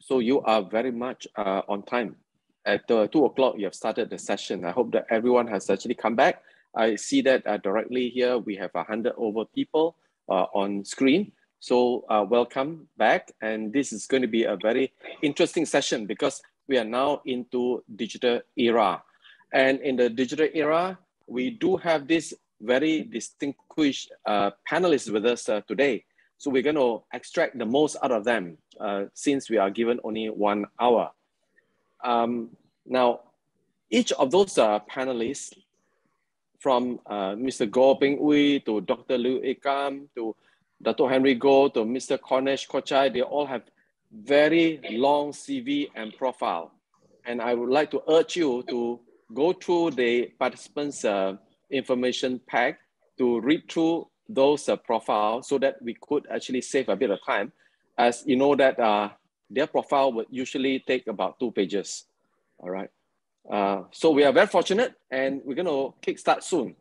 So you are very much uh, on time. At uh, two o'clock, you have started the session. I hope that everyone has actually come back. I see that uh, directly here, we have a hundred over people uh, on screen. So uh, welcome back. And this is going to be a very interesting session because we are now into digital era. And in the digital era, we do have this very distinguished uh, panelists with us today. So we're going to extract the most out of them uh, since we are given only one hour. Um, now, each of those uh, panelists from uh, Mr. Goh Peng Ooi to Dr. Lee Oi Kum to Dr. Henry Goh to Mr. Konesh Kochhal, they all have very long CV and profile. And I would like to urge you to go through the participants' uh, information pack to read through those uh, profiles so that we could actually save a bit of time. As you know that uh, their profile would usually take about two pages. All right. Uh, so we are very fortunate and we're going to kickstart soon.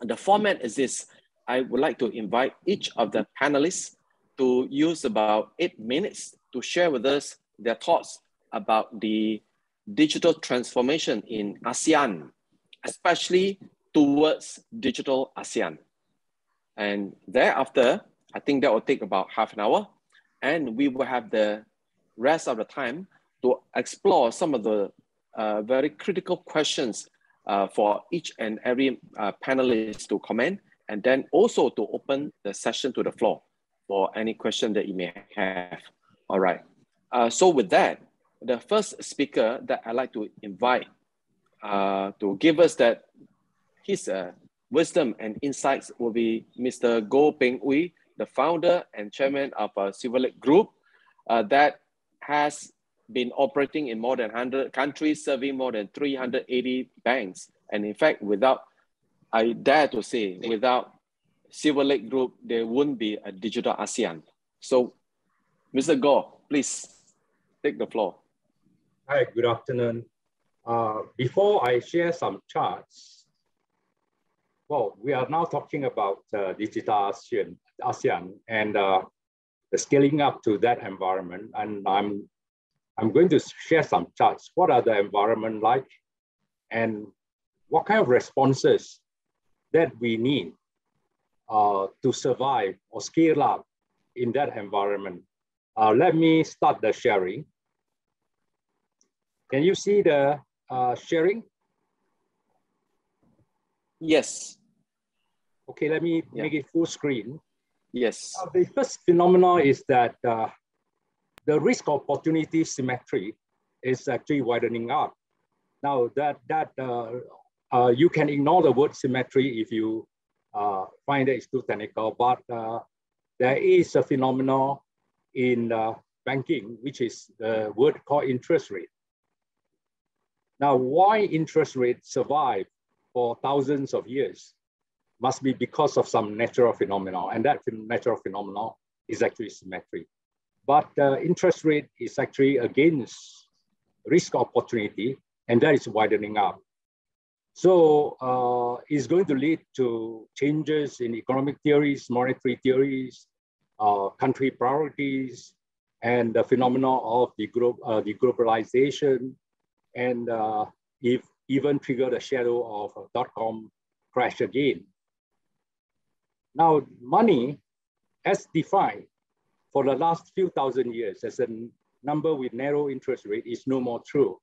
The format is this. I would like to invite each of the panelists to use about eight minutes to share with us their thoughts about the digital transformation in ASEAN, especially towards digital ASEAN. And thereafter, I think that will take about half an hour. And we will have the rest of the time to explore some of the uh, very critical questions uh, for each and every uh, panelist to comment, and then also to open the session to the floor for any question that you may have. All right. Uh, so with that, the first speaker that I'd like to invite uh, to give us that his uh, wisdom and insights will be Mr. Goh Peng Ooi, the founder and chairman of a Silverlake Group that has been operating in more than 100 countries, serving more than 380 banks. And in fact, without, I dare to say, without Silverlake Group, there wouldn't be a digital ASEAN. So, Mr. Goh, please take the floor. Hi, good afternoon. Uh, before I share some charts, well, we are now talking about uh, digital ASEAN, ASEAN and uh, the scaling up to that environment. And I'm I'm going to share some charts. What are the environment like and what kind of responses that we need uh, to survive or scale up in that environment. Uh, let me start the sharing. Can you see the uh, sharing? Yes. Okay, let me yeah. make it full screen. Yes. Uh, the first phenomenon is that uh, the risk opportunity symmetry is actually widening up. Now that, that uh, uh, you can ignore the word symmetry if you uh, find that it's too technical, but uh, there is a phenomenon in uh, banking, which is the word called interest rate. Now, why interest rates survive for thousands of years must be because of some natural phenomenon, and that natural phenomenon is actually symmetry. But uh, interest rate is actually against risk opportunity, and that is widening up. So uh, it's going to lead to changes in economic theories, monetary theories, uh, country priorities, and the phenomenon of the, group, uh, the globalization, and uh, if even trigger the shadow of dot-com crash again. Now, money, as defined, for the last few thousand years as a number with narrow interest rate is no more true.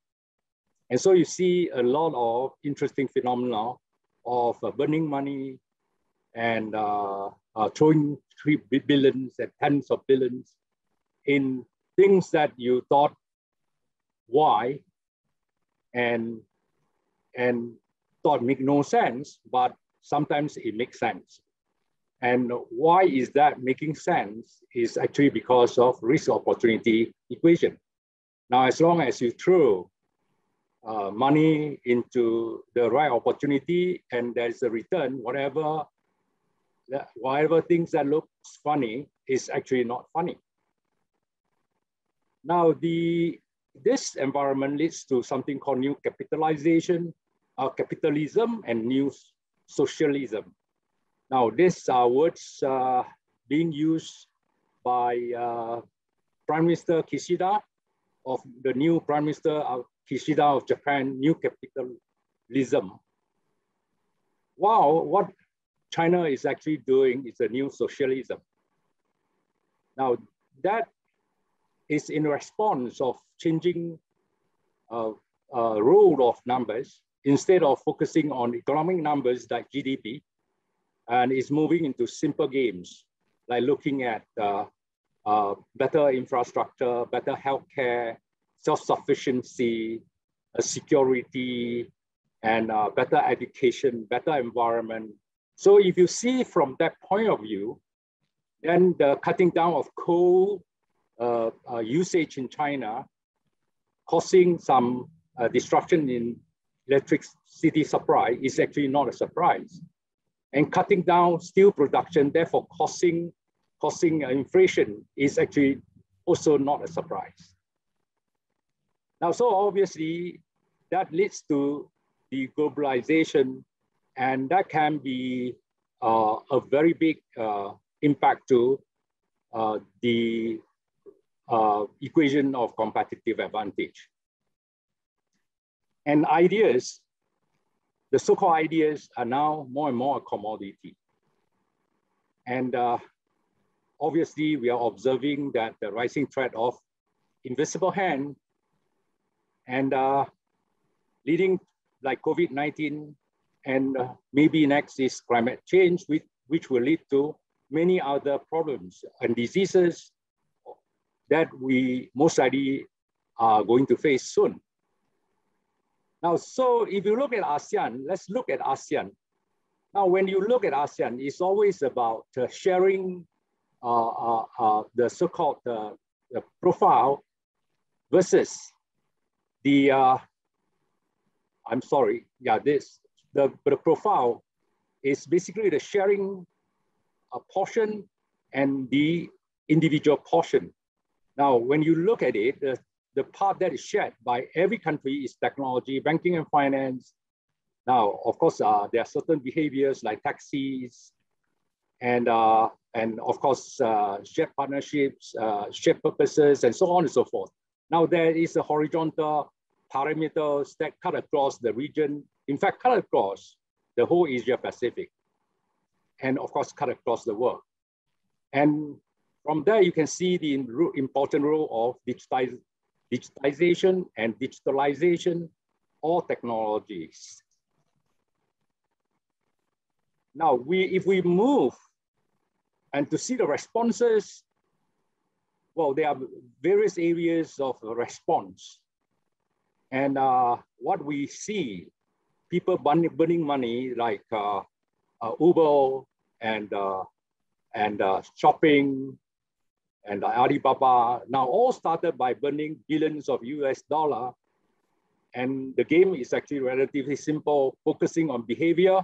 And so you see a lot of interesting phenomena of uh, burning money and uh, uh, throwing three billions and tens of billions in things that you thought why and and thought make no sense, but sometimes it makes sense. And why is that making sense is actually because of risk opportunity equation. Now, as long as you throw uh, money into the right opportunity and there's a return, whatever, whatever things that looks funny is actually not funny. Now, the this environment leads to something called new capitalization, uh, capitalism, and new socialism. Now, these are words uh, being used by uh, Prime Minister Kishida of the new Prime Minister of Kishida of Japan, new capitalism. Wow, what China is actually doing is a new socialism. Now that is in response of changing uh, uh, rule of numbers instead of focusing on economic numbers like GDP, and is moving into simple games like looking at uh, uh, better infrastructure, better healthcare, self-sufficiency, uh, security, and uh, better education, better environment. So if you see from that point of view, then the cutting down of coal uh, uh, usage in China causing some disruption in electricity supply is actually not a surprise. And cutting down steel production, therefore causing causing inflation is actually also not a surprise. Now, so obviously that leads to the globalization and that can be uh, a very big uh, impact to uh, the uh, equation of competitive advantage. And ideas, the so-called ideas are now more and more a commodity. And uh, obviously we are observing that the rising threat of invisible hand and uh, leading like COVID-19 and uh, maybe next is climate change, which, which will lead to many other problems and diseases that we most likely are going to face soon. Now, so if you look at ASEAN, let's look at ASEAN. Now, when you look at ASEAN, it's always about uh, sharing uh, uh, uh, the so-called the profile versus the, I'm sorry, yeah, this, the, the profile is basically the sharing a portion and the individual portion. Now, when you look at it, the, the part that is shared by every country is technology, banking and finance. Now, of course, uh, there are certain behaviors like taxis, and uh, and of course uh, shared partnerships, uh, shared purposes, and so on and so forth. Now there is a horizontal parameters that cut across the region. In fact, cut across the whole Asia Pacific, and of course cut across the world. And from there, you can see the important role of digitize, digitization and digitalization all technologies. Now, we, if we move and to see the responses, well, there are various areas of response. And uh, what we see, people burning burning money like uh, uh, Uber and, uh, and uh, shopping and Alibaba, now all started by burning billions of US dollar. And the game is actually relatively simple, focusing on behavior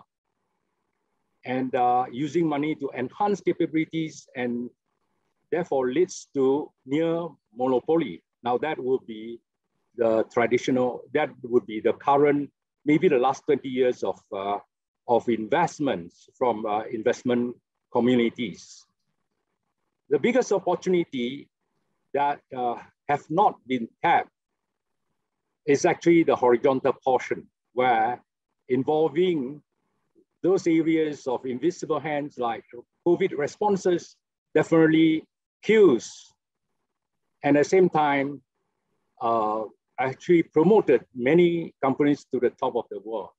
and uh, using money to enhance capabilities and therefore leads to near monopoly. Now that would be the traditional, that would be the current, maybe the last 20 years of, uh, of investments from uh, investment communities. The biggest opportunity that uh, have not been tapped is actually the horizontal portion where involving those areas of invisible hands like COVID responses, definitely cues. And at the same time, uh, actually promoted many companies to the top of the world.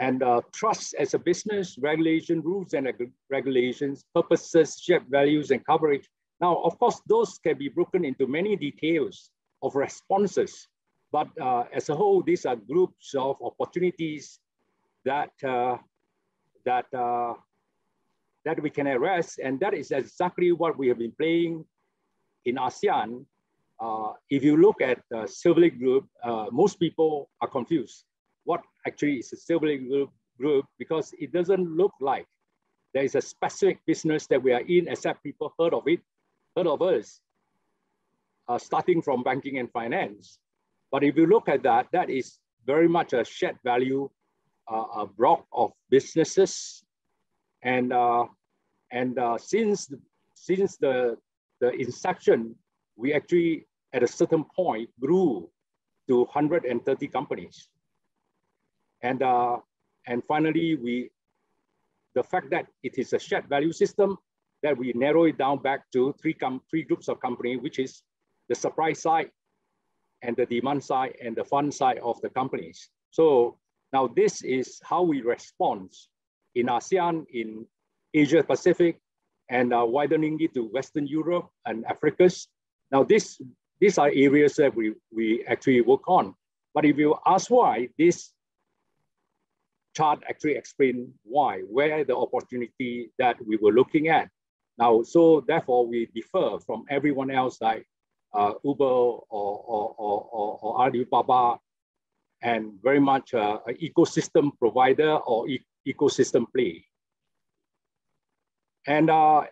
And uh, trust as a business, regulation, rules and reg regulations, purposes, shared values and coverage. Now, of course, those can be broken into many details of responses. But uh, as a whole, these are groups of opportunities that uh, that uh, that we can address, and that is exactly what we have been playing in ASEAN. Uh, if you look at the Lake Group, uh, most people are confused. What actually is a Silver Group, group because it doesn't look like there is a specific business that we are in, except people heard of it, heard of us, uh, starting from banking and finance. But if you look at that, that is very much a shared value a block of businesses. And, uh, and uh, since, since the, the inception, we actually at a certain point grew to 130 companies. And, uh, and finally, we, the fact that it is a shared value system, that we narrow it down back to three, three groups of company, which is the supply side and the demand side and the fund side of the companies. So now this is how we respond in ASEAN, in Asia Pacific, and uh, widening it to Western Europe and Africa's. Now this, these are areas that we, we actually work on. But if you ask why, this chart actually explain why, where the opportunity that we were looking at. Now, so therefore we differ from everyone else like uh, Uber or, or, or, or, Alibaba and very much uh, an ecosystem provider or e ecosystem play. And, uh,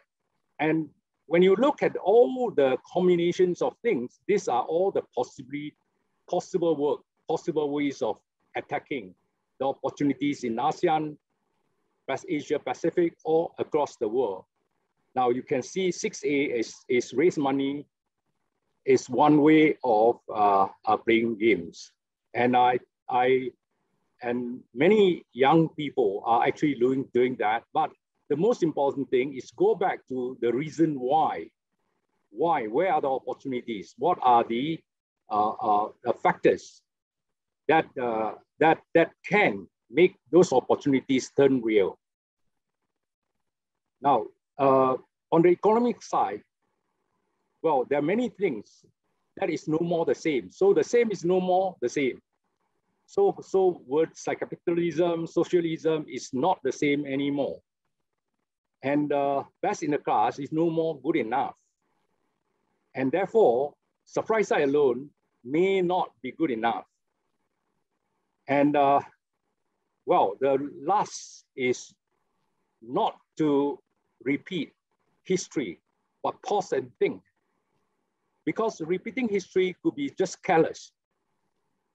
and when you look at all the combinations of things, these are all the possibly possible work, possible ways of attacking the opportunities in ASEAN, West Asia Pacific, or across the world. Now you can see 6A is, is raise money, is one way of uh, uh, playing games. And I, I, and many young people are actually doing, doing that. But the most important thing is go back to the reason why. Why? Where are the opportunities? What are the, uh, uh, the factors that, uh, that, that can make those opportunities turn real? Now, uh, on the economic side, well, there are many things that is no more the same. So the same is no more the same. So, so words like capitalism, socialism is not the same anymore. And uh, best in the class is no more good enough. And therefore, supply side alone may not be good enough. And uh, well, the last is not to repeat history, but pause and think because repeating history could be just careless.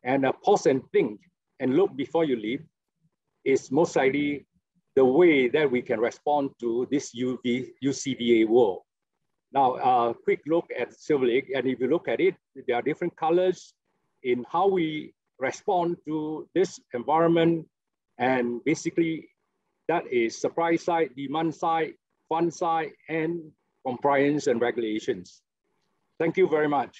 And uh, pause and think and look before you leave is most likely the way that we can respond to this UV, UCVA world. Now, a uh, quick look at Silverlake, and if you look at it, there are different colors in how we respond to this environment. And basically, that is supply side, demand side, fund side, and compliance and regulations. Thank you very much.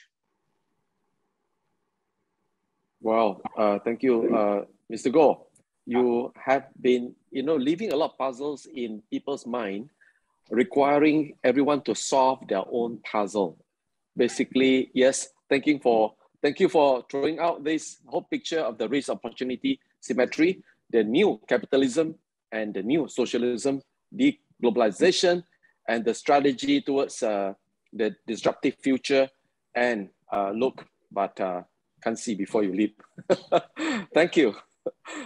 Well, uh, thank you, uh, Mr. Goh. You have been, you know, leaving a lot of puzzles in people's mind, requiring everyone to solve their own puzzle. Basically, yes, thank you for thank you for throwing out this whole picture of the risk opportunity symmetry, the new capitalism and the new socialism, deglobalization, and the strategy towards uh, the disruptive future and uh, look, but uh, can't see before you leap. Thank you.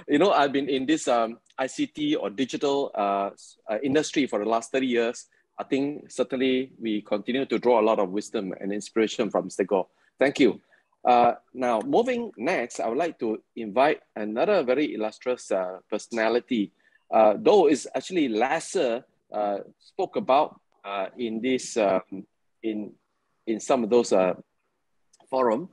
You know, I've been in this um, ICT or digital uh, uh, industry for the last 30 years. I think certainly we continue to draw a lot of wisdom and inspiration from Mr. Thank you. Uh, now, moving next, I would like to invite another very illustrious uh, personality, uh, though is actually lesser uh, spoke about uh, in this um, in in some of those uh, forum,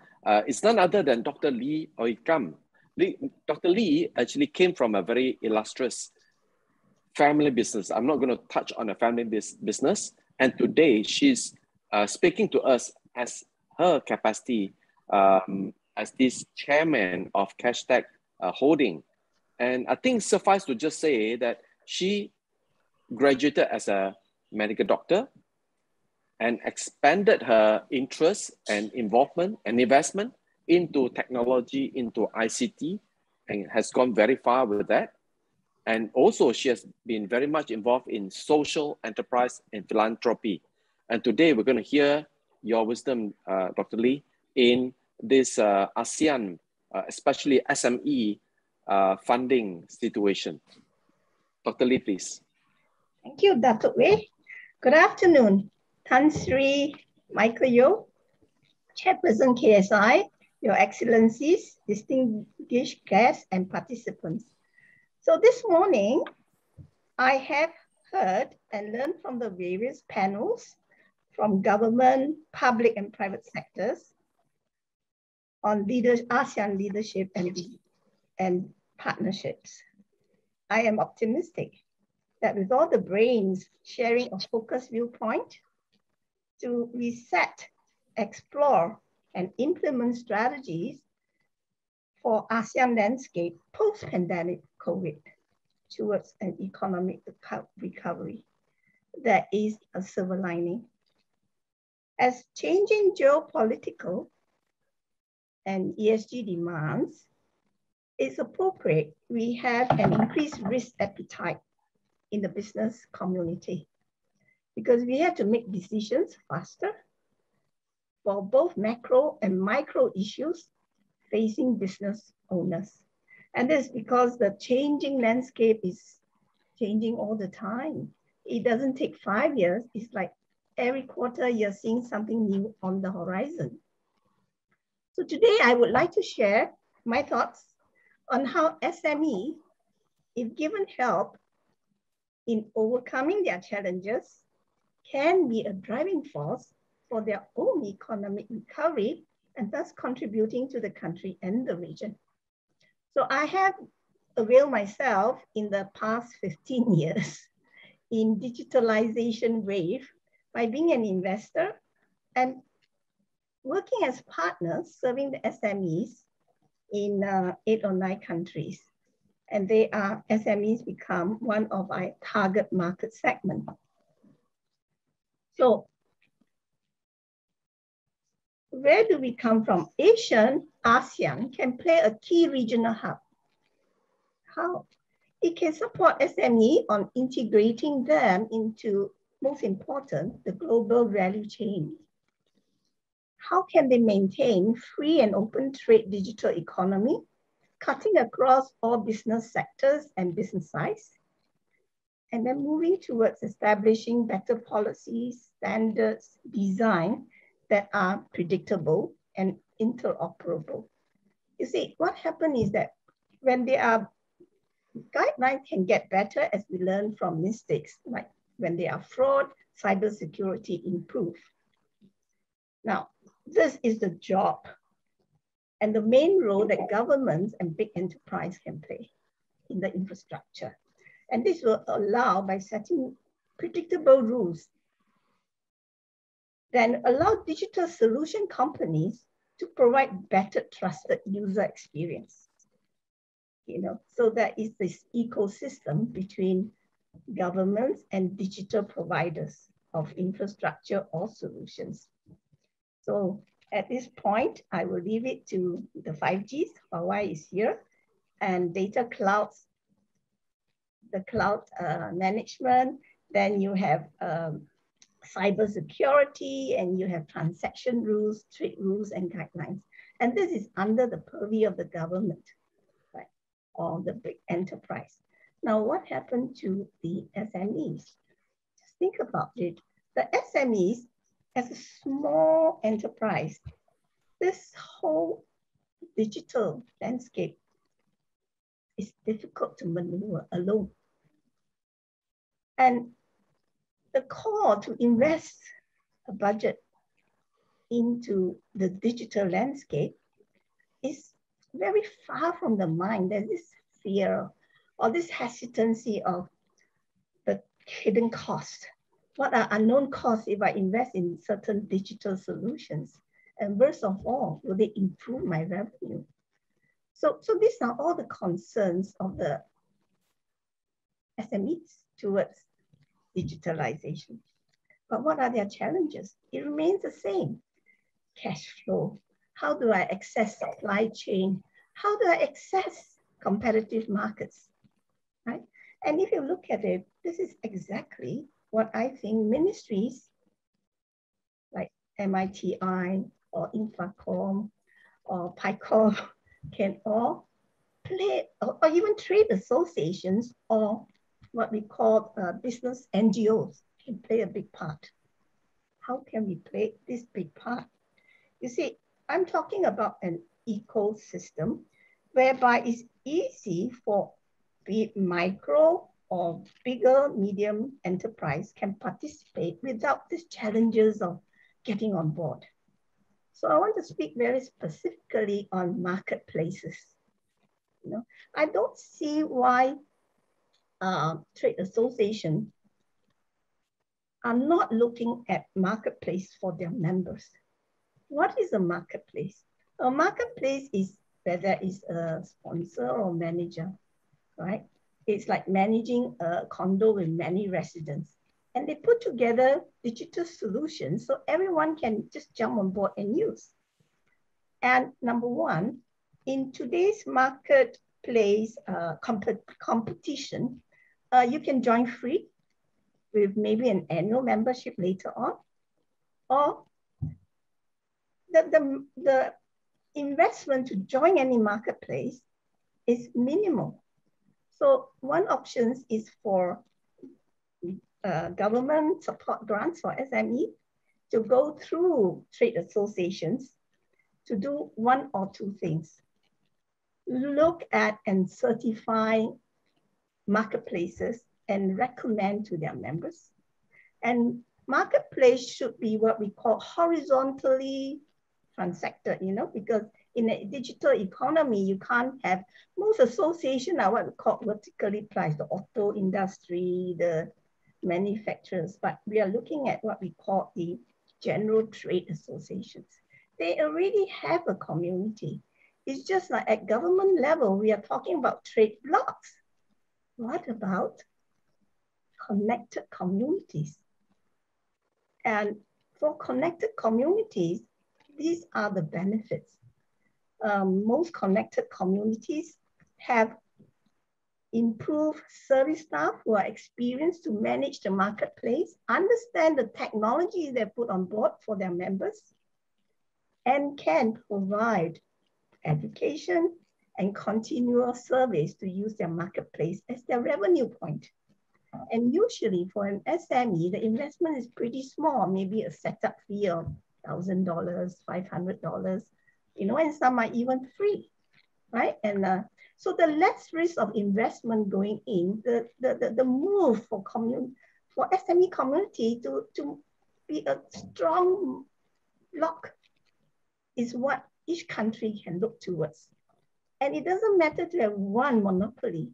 it's none other than Dr. Lee Oi Kum. Lee, Dr. Lee actually came from a very illustrious family business. I'm not going to touch on a family business. And today she's speaking to us as her capacity um, as this chairman of Kashtec uh, Holding. And I think suffice to just say that she graduated as a medical doctor and expanded her interest and involvement and investment into technology, into ICT, and has gone very far with that. And also, she has been very much involved in social enterprise and philanthropy. And today, we're going to hear your wisdom, uh, Dr. Lee, in this uh, ASEAN, uh, especially SME uh, funding situation. Dr. Lee, please. Thank you, Dr. Wei. Good afternoon. Tan Sri Michael Yeoh, Chairperson KSI, Your Excellencies, distinguished guests and participants. So this morning, I have heard and learned from the various panels from government, public and private sectors on leader, ASEAN leadership and, and partnerships. I am optimistic that with all the brains sharing a focused viewpoint to reset, explore, and implement strategies for ASEAN landscape post-pandemic COVID towards an economic recovery. There is a silver lining. As changing geopolitical and ESG demands, it's appropriate we have an increased risk appetite in the business community because we have to make decisions faster for both macro and micro issues facing business owners. And that's because the changing landscape is changing all the time. It doesn't take five years. It's like every quarter you're seeing something new on the horizon. So today I would like to share my thoughts on how SME, if given help in overcoming their challenges, can be a driving force for their own economic recovery and thus contributing to the country and the region. So I have availed myself in the past 15 years in digitalization wave by being an investor and working as partners serving the SMEs in uh, eight or nine countries. And they are, SMEs become one of our target market segment. So where do we come from? Asian, ASEAN can play a key regional hub. How? It can support SME on integrating them into, most important, the global value chain. How can they maintain free and open trade digital economy, cutting across all business sectors and business size? And then moving towards establishing better policies, standards, design that are predictable and interoperable. You see, what happened is that when they are, guidelines can get better as we learn from mistakes, like when they are fraud, cybersecurity improve. Now, this is the job and the main role that governments and big enterprise can play in the infrastructure. And this will allow by setting predictable rules then allow digital solution companies to provide better trusted user experience. You know, so there is this ecosystem between governments and digital providers of infrastructure or solutions. So at this point, I will leave it to the 5Gs, Huawei is here, and data clouds, the cloud uh, management, then you have um, cyber security and you have transaction rules, trade rules and guidelines. And this is under the purview of the government, right? Or the big enterprise. Now, what happened to the SMEs? Just think about it. The SMEs, as a small enterprise, this whole digital landscape is difficult to maneuver alone. And the call to invest a budget into the digital landscape is very far from the mind. There's this fear or this hesitancy of the hidden cost. What are unknown costs if I invest in certain digital solutions? And worst of all, will they improve my revenue? So, so these are all the concerns of the SMEs towards digitalization. But what are their challenges? It remains the same. Cash flow. How do I access supply chain? How do I access competitive markets? Right? And if you look at it, this is exactly what I think ministries like MITI or Infacom or PIKOM can all play, or, or even trade associations or what we call uh, business NGOs can play a big part. How can we play this big part? You see, I'm talking about an ecosystem whereby it's easy for be micro or bigger medium enterprise can participate without these challenges of getting on board. So I want to speak very specifically on marketplaces. You know, I don't see why uh, trade association are not looking at marketplace for their members. What is a marketplace? A marketplace is where there is a sponsor or manager, right? It's like managing a condo with many residents. And they put together digital solutions so everyone can just jump on board and use. And number one, in today's marketplace uh, comp competition, uh, you can join free with maybe an annual membership later on, or the, the, the investment to join any marketplace is minimal. So one option is for uh, government support grants for SME to go through trade associations to do one or two things. Look at and certify marketplaces and recommend to their members. And marketplace should be what we call horizontally transacted, you know, because in a digital economy, you can't have, most association are what we call vertically priced, the auto industry, the manufacturers, but we are looking at what we call the general trade associations. They already have a community. It's just like at government level, we are talking about trade blocks. What about connected communities? And for connected communities, these are the benefits. Um, most connected communities have improved service staff who are experienced to manage the marketplace, understand the technology they put on board for their members, and can provide education and continual service to use their marketplace as their revenue point. And usually for an SME, the investment is pretty small, maybe a setup fee of $1,000, $500, you know, and some are even free, right? And uh, so the less risk of investment going in, the, the, the, the move for commun for SME community to, to be a strong block is what each country can look towards. And it doesn't matter to have one monopoly.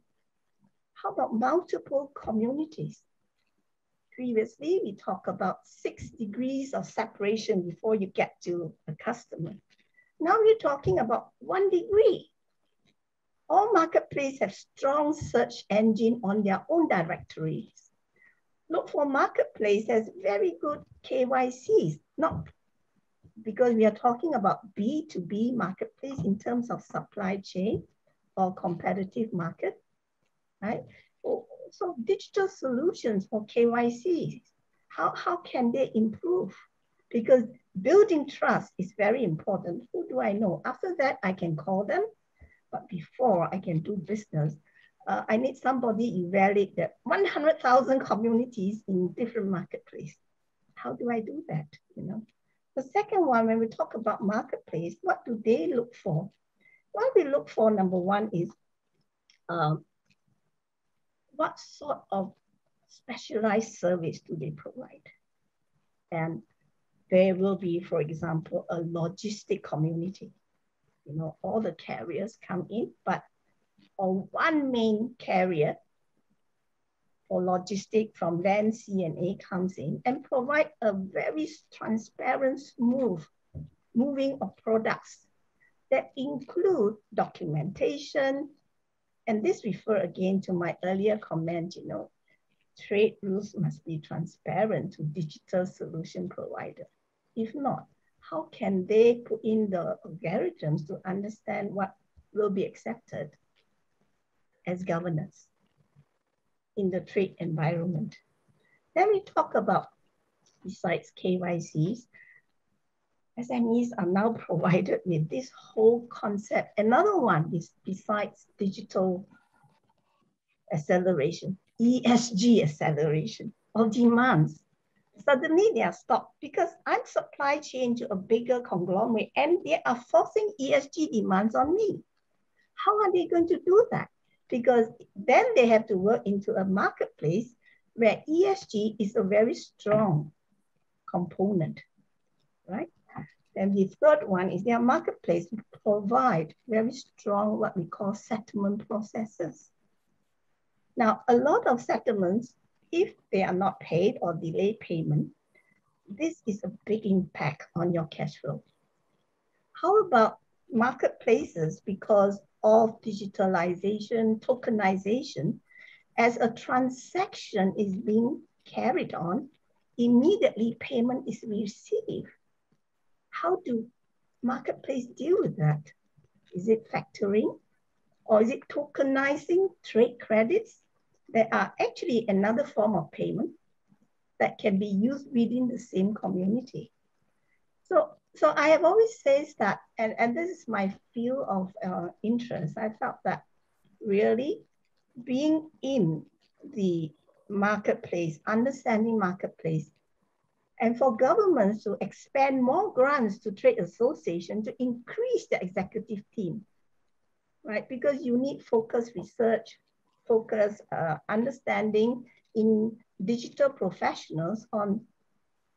How about multiple communities? Previously, we talked about six degrees of separation before you get to a customer. Now we're talking about one degree. All marketplaces have strong search engine on their own directories. Look for marketplace has very good KYCs, not because we are talking about B2B marketplace in terms of supply chain or competitive market, right? Oh, so digital solutions for KYCs, how, how can they improve? Because building trust is very important. Who do I know? After that, I can call them. But before I can do business, uh, I need somebody evaluate that 100,000 communities in different marketplace. How do I do that? You know. The second one, when we talk about marketplace, what do they look for? What we look for, number one, is um, what sort of specialized service do they provide? And there will be, for example, a logistic community. You know, all the carriers come in, but on one main carrier for logistic from land, CNA comes in and provide a very transparent, smooth moving of products that include documentation, and this refer again to my earlier comment, you know, trade rules must be transparent to digital solution provider. If not, how can they put in the algorithms to understand what will be accepted as governance in the trade environment? Then we talk about, besides KYCs, SMEs are now provided with this whole concept. Another one is besides digital acceleration, ESG acceleration of demands. Suddenly they are stopped because I'm supply chain to a bigger conglomerate and they are forcing ESG demands on me. How are they going to do that? Because then they have to work into a marketplace where ESG is a very strong component, right? And the third one is their marketplace provide very strong what we call settlement processes. Now, a lot of settlements, if they are not paid or delay payment, this is a big impact on your cash flow. How about marketplaces because of digitalization, tokenization, as a transaction is being carried on, immediately payment is received. How do marketplace deal with that? Is it factoring or is it tokenizing trade credits? There are actually another form of payment that can be used within the same community. So, so I have always said that, and, and this is my field of uh, interest. I felt that really being in the marketplace, understanding marketplace, and for governments to expand more grants to trade association to increase the executive team, right? Because you need focused research, focus uh, understanding in digital professionals on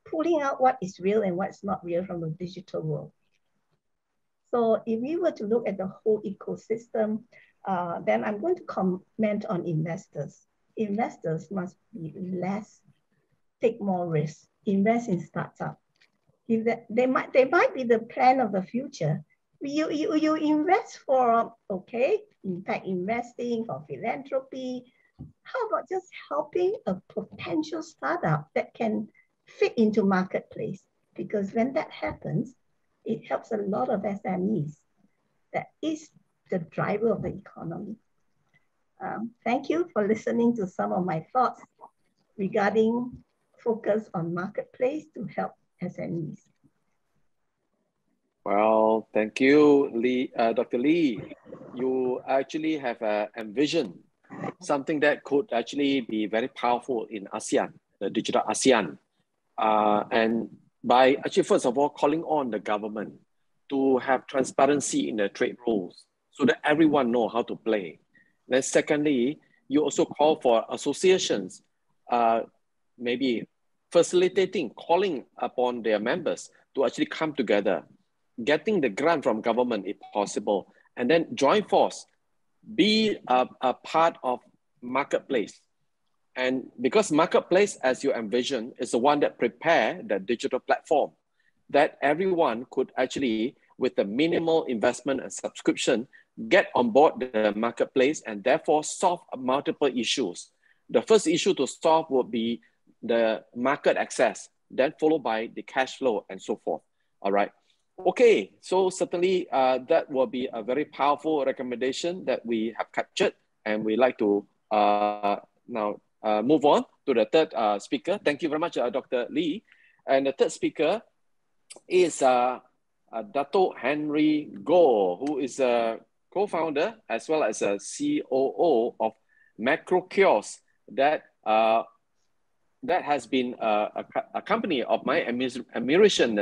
pulling out what is real and what's not real from the digital world. So if we were to look at the whole ecosystem, uh, then I'm going to comment on investors. Investors must be less, take more risk, invest in startup. If that, they might they might be the plan of the future. You, you, you invest for, okay, impact investing, for philanthropy. How about just helping a potential startup that can fit into marketplace? Because when that happens, it helps a lot of SMEs. That is the driver of the economy. Um, thank you for listening to some of my thoughts regarding focus on marketplace to help SMEs. Well, thank you, Lee, uh, Dr. Lee. You actually have uh, envisioned something that could actually be very powerful in ASEAN, the digital ASEAN. Uh, and by actually, first of all, calling on the government to have transparency in the trade rules so that everyone know how to play. Then secondly, you also call for associations, uh, maybe facilitating, calling upon their members to actually come together, getting the grant from government if possible, and then join force, be a, a part of marketplace. And because marketplace, as you envision, is the one that prepare the digital platform that everyone could actually, with the minimal investment and subscription, get on board the marketplace and therefore solve multiple issues. The first issue to solve would be the market access, then followed by the cash flow and so forth. All right. Okay, so certainly uh, that will be a very powerful recommendation that we have captured and we like to uh, now uh, move on to the third uh, speaker. Thank you very much, uh, Dr. Lee. And the third speaker is uh, uh, Dato Henry Goh, who is a co-founder as well as a COO of MACROKIOSK that that has been a, a, company of my admiration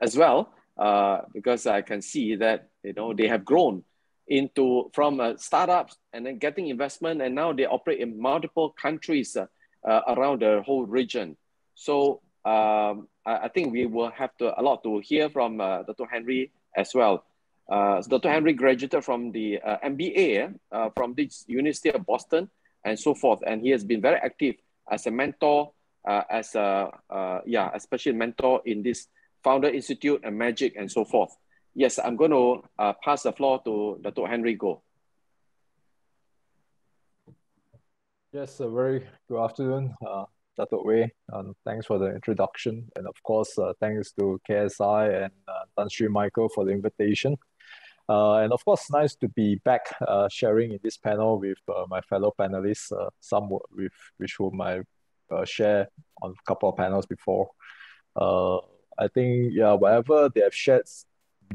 as well uh, because I can see that you know they have grown into from uh, startups and then getting investment and now they operate in multiple countries uh, uh, around the whole region. So um, I, I, think we will have to, a lot to hear from Dr. Henry as well. Uh, Dr. Henry graduated from the uh, MBA uh, from the University of Boston and so forth. And he has been very active as a mentor, uh, as a, uh, yeah, especially mentor in this Founder Institute and Magic and so forth. Yes, I'm going to uh, pass the floor to Dr. Henry Goh. Yes, a very good afternoon, uh, Dr. Wei. Um, thanks for the introduction. And of course, uh, thanks to KSI and uh, Tan Sri Michael for the invitation. Uh, and of course, nice to be back uh, sharing in this panel with uh, my fellow panelists, uh, some with which whom I uh, share on a couple of panels before. Uh, I think yeah, whatever they have shared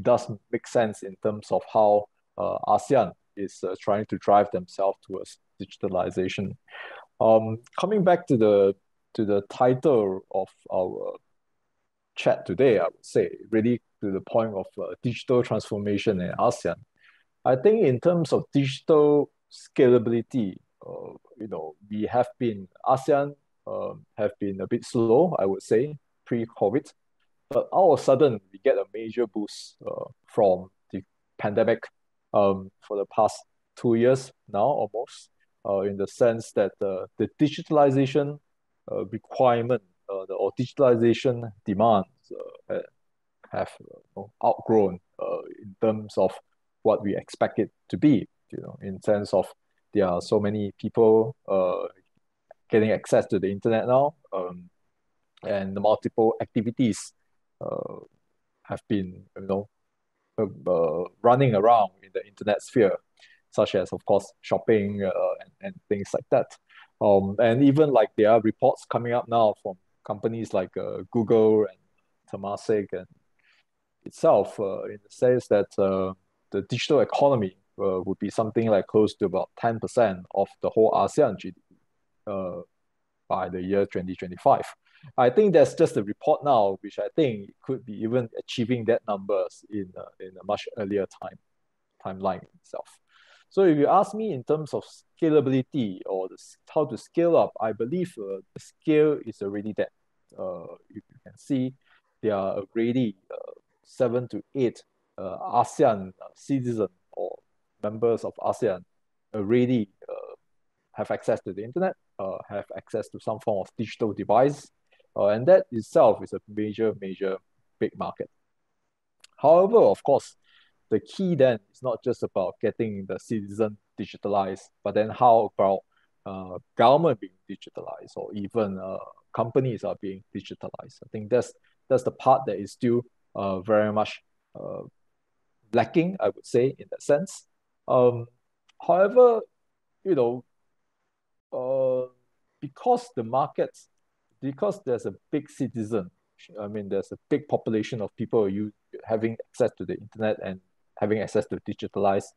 does make sense in terms of how ASEAN is trying to drive themselves towards digitalization. Um, coming back to the to the title of our chat today, I would say really to the point of uh, digital transformation in ASEAN. I think in terms of digital scalability, uh, you know, we have been ASEAN um, have been a bit slow, I would say, pre-COVID. But all of a sudden we get a major boost uh, from the pandemic um, for the past two years now almost, uh, in the sense that uh, the digitalization uh, requirement uh, the, or digitalization demands uh, have outgrown uh, in terms of what we expect it to be. You know, in terms of there are so many people uh, getting access to the internet now, um, and the multiple activities uh, have been, you know, uh, uh, running around in the internet sphere, such as, of course, shopping and, and things like that. Um, and even like there are reports coming up now from companies like Google and Temasek and itself in the sense that the digital economy uh, would be something like close to about 10% of the whole ASEAN GDP uh, by the year 2025. I think that's just a report now, which I think could be even achieving that numbers in a, in a much earlier time timeline itself. So if you ask me in terms of scalability or the, how to scale up, I believe uh, the scale is already there. Uh, you, can see there are already uh, seven to eight uh, ASEAN citizens or members of ASEAN already uh, have access to the internet, uh, have access to some form of digital device, uh, and that itself is a major, major big market. However, of course, the key then is not just about getting the citizen digitalized, but then how about uh, government being digitalized or even uh, companies are being digitalized. I think that's that's the part that is still uh, very much uh, lacking, I would say, in that sense. Um, however, you know, uh, because the markets because there's a big citizen, I mean, there's a big population of people you having access to the internet and having access to digitalized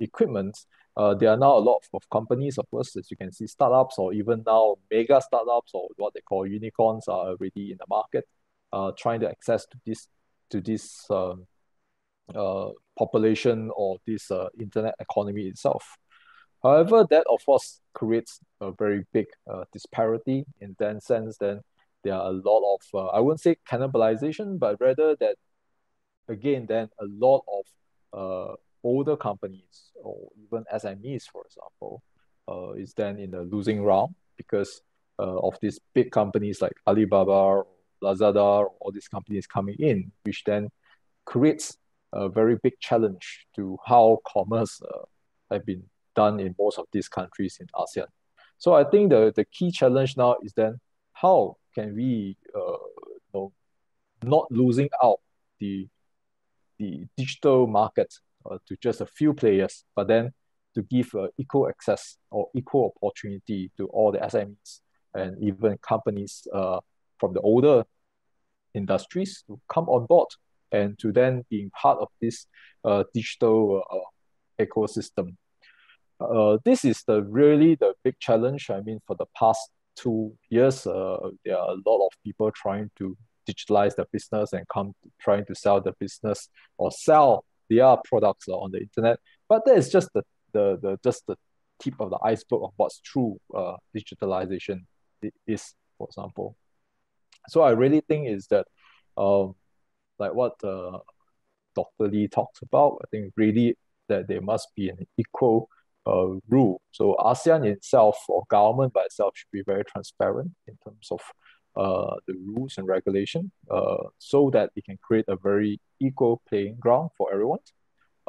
equipment. Uh, there are now a lot of, companies, of course, as you can see, startups or even now mega startups or what they call unicorns are already in the market, uh, trying to access to this to this um, uh, population or this uh, internet economy itself. However, that of course creates a very big uh, disparity in that sense. Then there are a lot of uh, I wouldn't say cannibalization, but rather that again then a lot of uh, older companies or even SMEs, for example, uh, is then in the losing round because uh, of these big companies like Alibaba, Lazada, all these companies coming in, which then creates a very big challenge to how commerce uh, have been done in most of these countries in ASEAN. So I think the, the key challenge now is then how can we uh, you know, not losing out the the digital market uh, to just a few players, but then to give uh, equal access or equal opportunity to all the SMEs and even companies uh, from the older industries to come on board and to then being part of this uh, digital uh, ecosystem uh, this is the really the big challenge. I mean, for the past two years, uh, there are a lot of people trying to digitalize the business and come trying to sell the business or sell their products on the internet. But that is just the, the, the just the tip of the iceberg of what's true uh, digitalization is, for example. So I really think is that um, like what uh, Dr. Lee talks about, I think really that there must be an equal uh, rule. So ASEAN itself or government by itself should be very transparent in terms of uh, the rules and regulation uh, so that it can create a very equal playing ground for everyone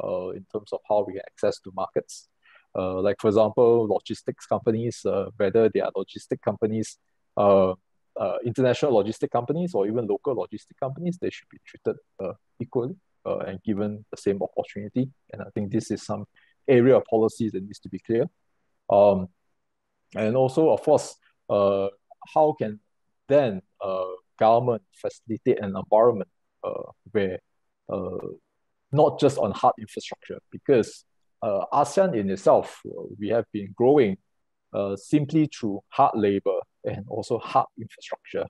uh, in terms of how we can access to markets. Uh, like for example, logistics companies, uh, whether they are logistic companies, uh, uh, international logistic companies or even local logistic companies, they should be treated uh, equally uh, and given the same opportunity. And I think this is some area of policies that needs to be clear. Um, and also, of course, uh, how can then uh, government facilitate an environment uh, where uh, not just on hard infrastructure, because uh, ASEAN in itself, uh, we have been growing simply through hard labor and also hard infrastructure,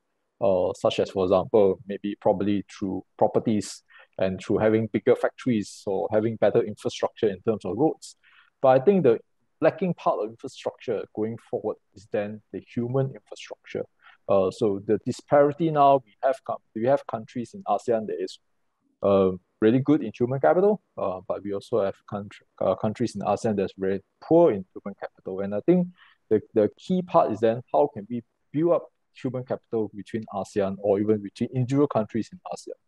such as, for example, maybe probably through properties and through having bigger factories or having better infrastructure in terms of roads. But I think the lacking part of infrastructure going forward is then the human infrastructure. Uh, so the disparity now we have we have countries in ASEAN that is uh, really good in human capital, uh, but we also have country, uh, countries in ASEAN that's very poor in human capital. And I think the, the key part is then how can we build up human capital between ASEAN or even between individual countries in ASEAN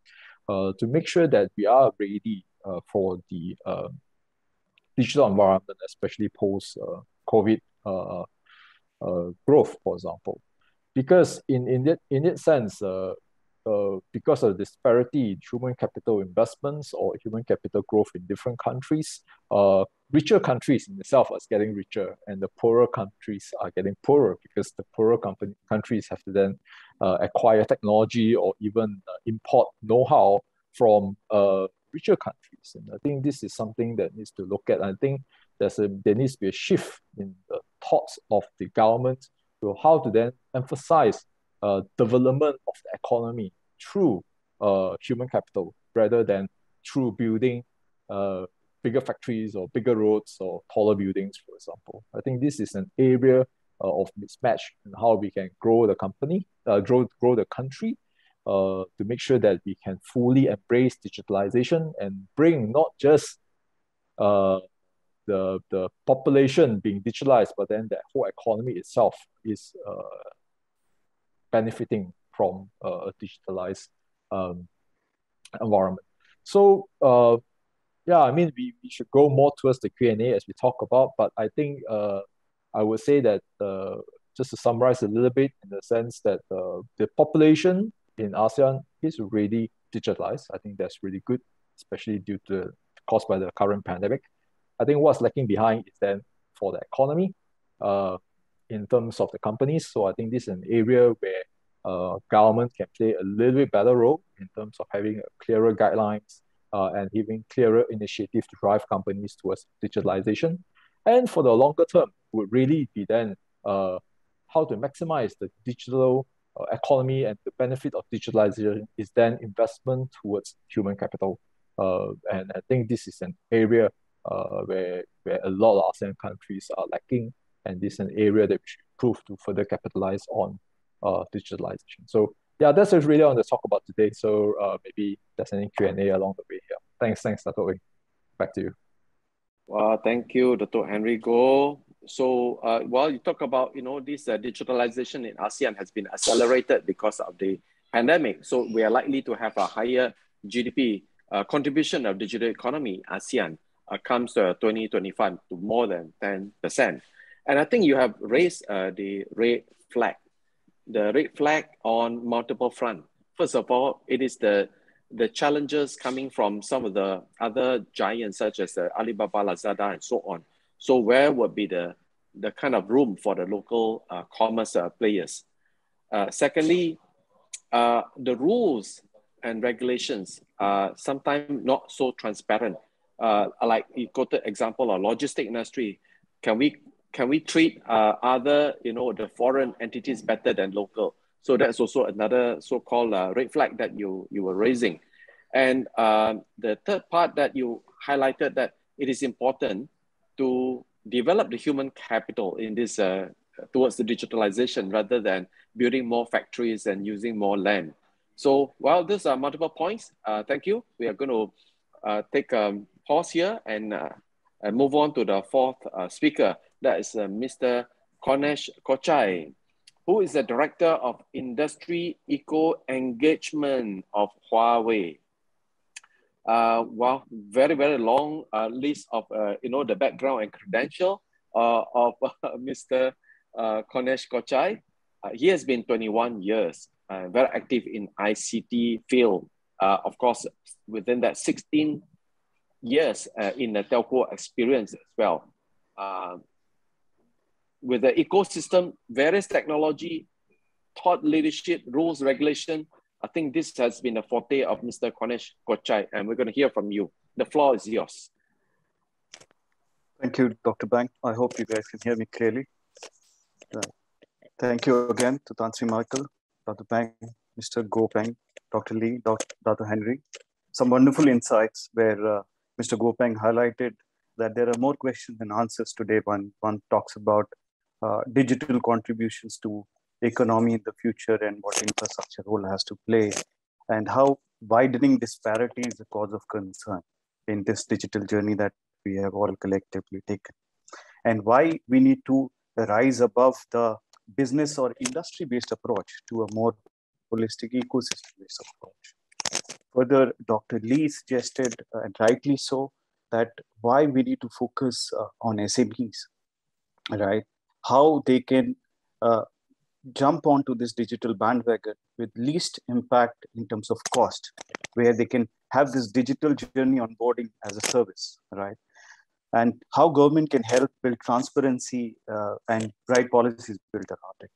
uh, to make sure that we are ready uh, for the uh, digital environment, especially post uh, COVID uh, uh, growth, for example. Because in, in, that, in that sense, uh, because of the disparity in human capital investments or human capital growth in different countries, uh, richer countries in itself are getting richer and the poorer countries are getting poorer because the poorer company, countries have to then uh, acquire technology or even uh, import know-how from uh, richer countries. And I think this is something that needs to look at. I think there's a, there needs to be a shift in the thoughts of the government to how to then emphasize uh, development of the economy through uh, human capital rather than through building uh, bigger factories or bigger roads or taller buildings, for example. I think this is an area uh, of mismatch and how we can grow the company, uh, grow, grow the country uh, to make sure that we can fully embrace digitalization and bring not just uh, the, the population being digitalized, but then the whole economy itself is uh, benefiting from uh, a digitalized um, environment. So uh, yeah, I mean, we, we should go more towards the Q&A as we talk about, but I think uh, I would say that uh, just to summarize a little bit in the sense that uh, the population in ASEAN is really digitalized. I think that's really good, especially due to caused by the current pandemic. I think what's lacking behind is then for the economy uh, in terms of the companies. So I think this is an area where uh, government can play a little bit better role in terms of having clearer guidelines uh, and having clearer initiatives to drive companies towards digitalization. And for the longer term, would really be then uh, how to maximize the digital uh, economy and the benefit of digitalization is then investment towards human capital. Uh, and I think this is an area uh, where, where a lot of ASEAN countries are lacking, and this is an area that we should improve to further capitalize on uh, digitalization. So yeah, that's really on the talk about today. So uh, maybe there's any Q&A along the way here. Thanks, thanks, Dr. Wei. Back to you. Well, thank you, Dr. Henry Goh. So uh, while you talk about, you know, this uh, digitalization in ASEAN has been accelerated because of the pandemic. So we are likely to have a higher GDP uh, contribution of digital economy ASEAN uh, comes to 2025 to more than 10%. And I think you have raised uh, the red flag the red flag on multiple fronts. First of all, it is the the challenges coming from some of the other giants such as uh, Alibaba, Lazada, and so on. So where would be the the kind of room for the local uh, commerce uh, players? Uh, secondly, uh, the rules and regulations are sometimes not so transparent. Like you quoted example of logistic industry, can we can we treat uh, other, you know, the foreign entities better than local? So that's also another so-called uh, red flag that you, you were raising. And uh, the third part that you highlighted that it is important to develop the human capital in this uh, towards the digitalization rather than building more factories and using more land. So while these are multiple points, uh, thank you. We are going to uh, take a pause here and, uh, and move on to the fourth uh, speaker. That is uh, Mr. Konesh Kochhal, who is the Director of Industry Eco Engagement of Huawei. Uh, well, very, very long uh, list of, uh, you know, the background and credential uh, of uh, Mr. Konesh Kochhal. He has been 21 years, very active in ICT field. Of course, within that 16 years in the telco experience as well. With the ecosystem, various technology, thought leadership, rules, regulation. I think this has been a forte of Mr. Konesh Kochhal, and we're going to hear from you. The floor is yours. Thank you, Dr. Beng. I hope you guys can hear me clearly. Thank you again to Tan Sri Michael, Dr. Beng, Mr. Goh Peng, Dr. Lee, Dr. Dr. Henry. Some wonderful insights where uh, Mr. Goh Peng highlighted that there are more questions than answers today when one talks about uh, digital contributions to economy in the future and what infrastructure role has to play and how widening disparity is a cause of concern in this digital journey that we have all collectively taken and why we need to rise above the business or industry based approach to a more holistic ecosystem based approach. Further, Dr. Lee suggested, uh, and rightly so, that why we need to focus uh, on SMEs, right? How they can uh, jump onto this digital bandwagon with least impact in terms of cost, where they can have this digital journey onboarding as a service, right? And how government can help build transparency uh, and right policies built around it.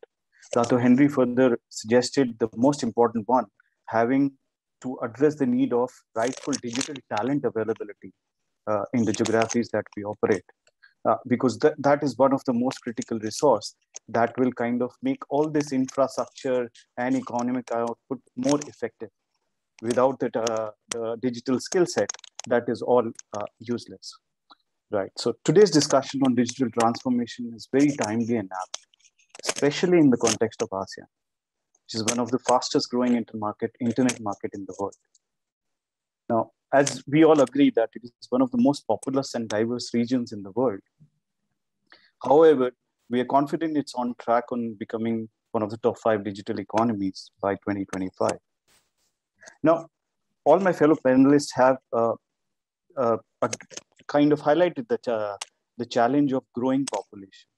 Dr. Henry further suggested the most important one, having to address the need of rightful digital talent availability uh, in the geographies that we operate. Uh, because th that is one of the most critical resource that will kind of make all this infrastructure and economic output more effective. Without that, uh, the digital skill set, that is all uh, useless. Right. So today's discussion on digital transformation is very timely and apt, especially in the context of ASEAN, which is one of the fastest growing internet market, internet market in the world. Now, as we all agree that it is one of the most populous and diverse regions in the world. However, we are confident it's on track on becoming one of the top five digital economies by 2025. Now, all my fellow panelists have uh, uh, kind of highlighted the, uh, the challenge of growing population.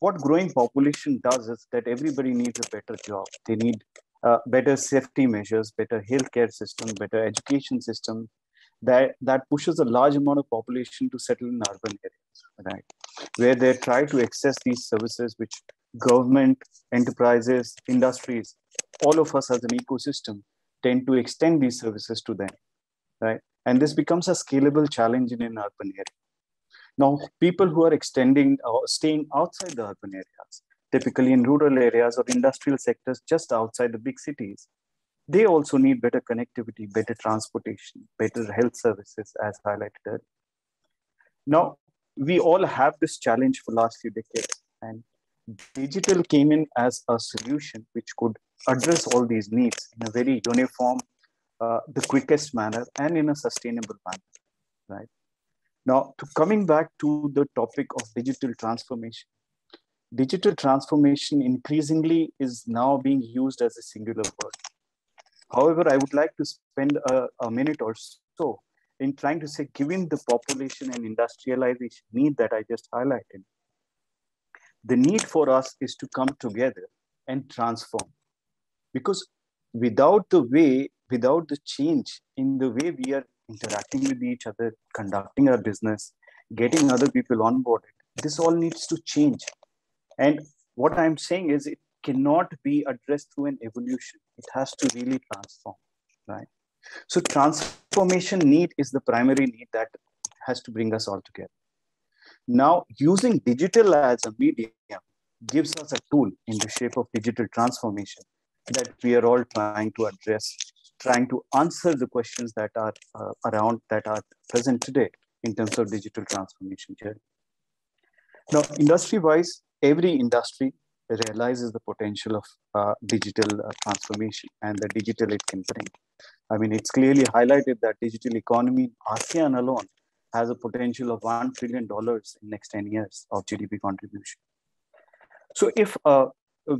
What growing population does is that everybody needs a better job. They need uh, better safety measures, better healthcare system, better education system, that that pushes a large amount of population to settle in urban areas right? Where they try to access these services which government enterprises industries all of us as an ecosystem tend to extend these services to them right? And this becomes a scalable challenge in an urban area. Now people who are extending or staying outside the urban areas typically in rural areas or industrial sectors just outside the big cities they also need better connectivity, better transportation, better health services, as highlighted earlier. Now, we all have this challenge for last few decades, and digital came in as a solution which could address all these needs in a very uniform, uh, the quickest manner, and in a sustainable manner, right? Now, to coming back to the topic of digital transformation, digital transformation increasingly is now being used as a singular word However, I would like to spend a, a minute or so in trying to say, given the population and industrialization need that I just highlighted, the need for us is to come together and transform. Because without the way, without the change in the way we are interacting with each other, conducting our business, getting other people on board, this all needs to change. And what I'm saying is it cannot be addressed through an evolution. It has to really transform, right? So transformation need is the primary need that has to bring us all together. Now, using digital as a medium gives us a tool in the shape of digital transformation that we are all trying to address, trying to answer the questions that are uh, around, that are present today in terms of digital transformation journey. Now, industry-wise, every industry realizes the potential of uh, digital uh, transformation and the digital it can bring. I mean, it's clearly highlighted that digital economy, ASEAN alone, has a potential of $1 trillion in next 10 years of GDP contribution. So if uh,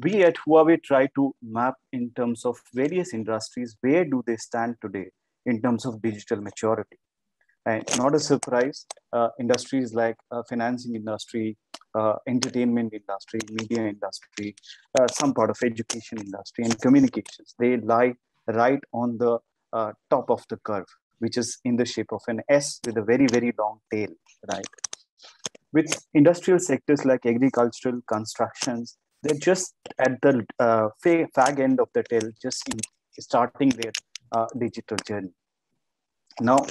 we at Huawei try to map in terms of various industries, where do they stand today in terms of digital maturity? And not a surprise, uh, industries like uh, financing industry, uh, entertainment industry, media industry, some part of education industry and communications. They lie right on the top of the curve, which is in the shape of an S with a very, very long tail, right? With industrial sectors like agricultural, constructions, they're just at the uh, fag end of the tail, just in, starting their uh, digital journey. Now,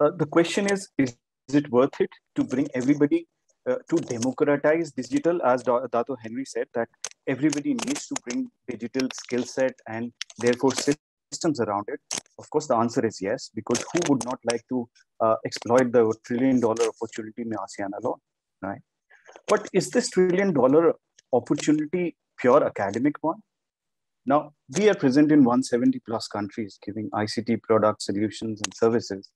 uh, the question is, is, it worth it to bring everybody uh, to democratize digital, as Dato Henry said, that everybody needs to bring digital skill set and therefore systems around it? Of course, the answer is yes, because who would not like to uh, exploit the trillion dollar opportunity in ASEAN alone, right? But is this trillion dollar opportunity pure academic one. Now, we are present in 170 plus countries, giving ICT products, solutions, and services,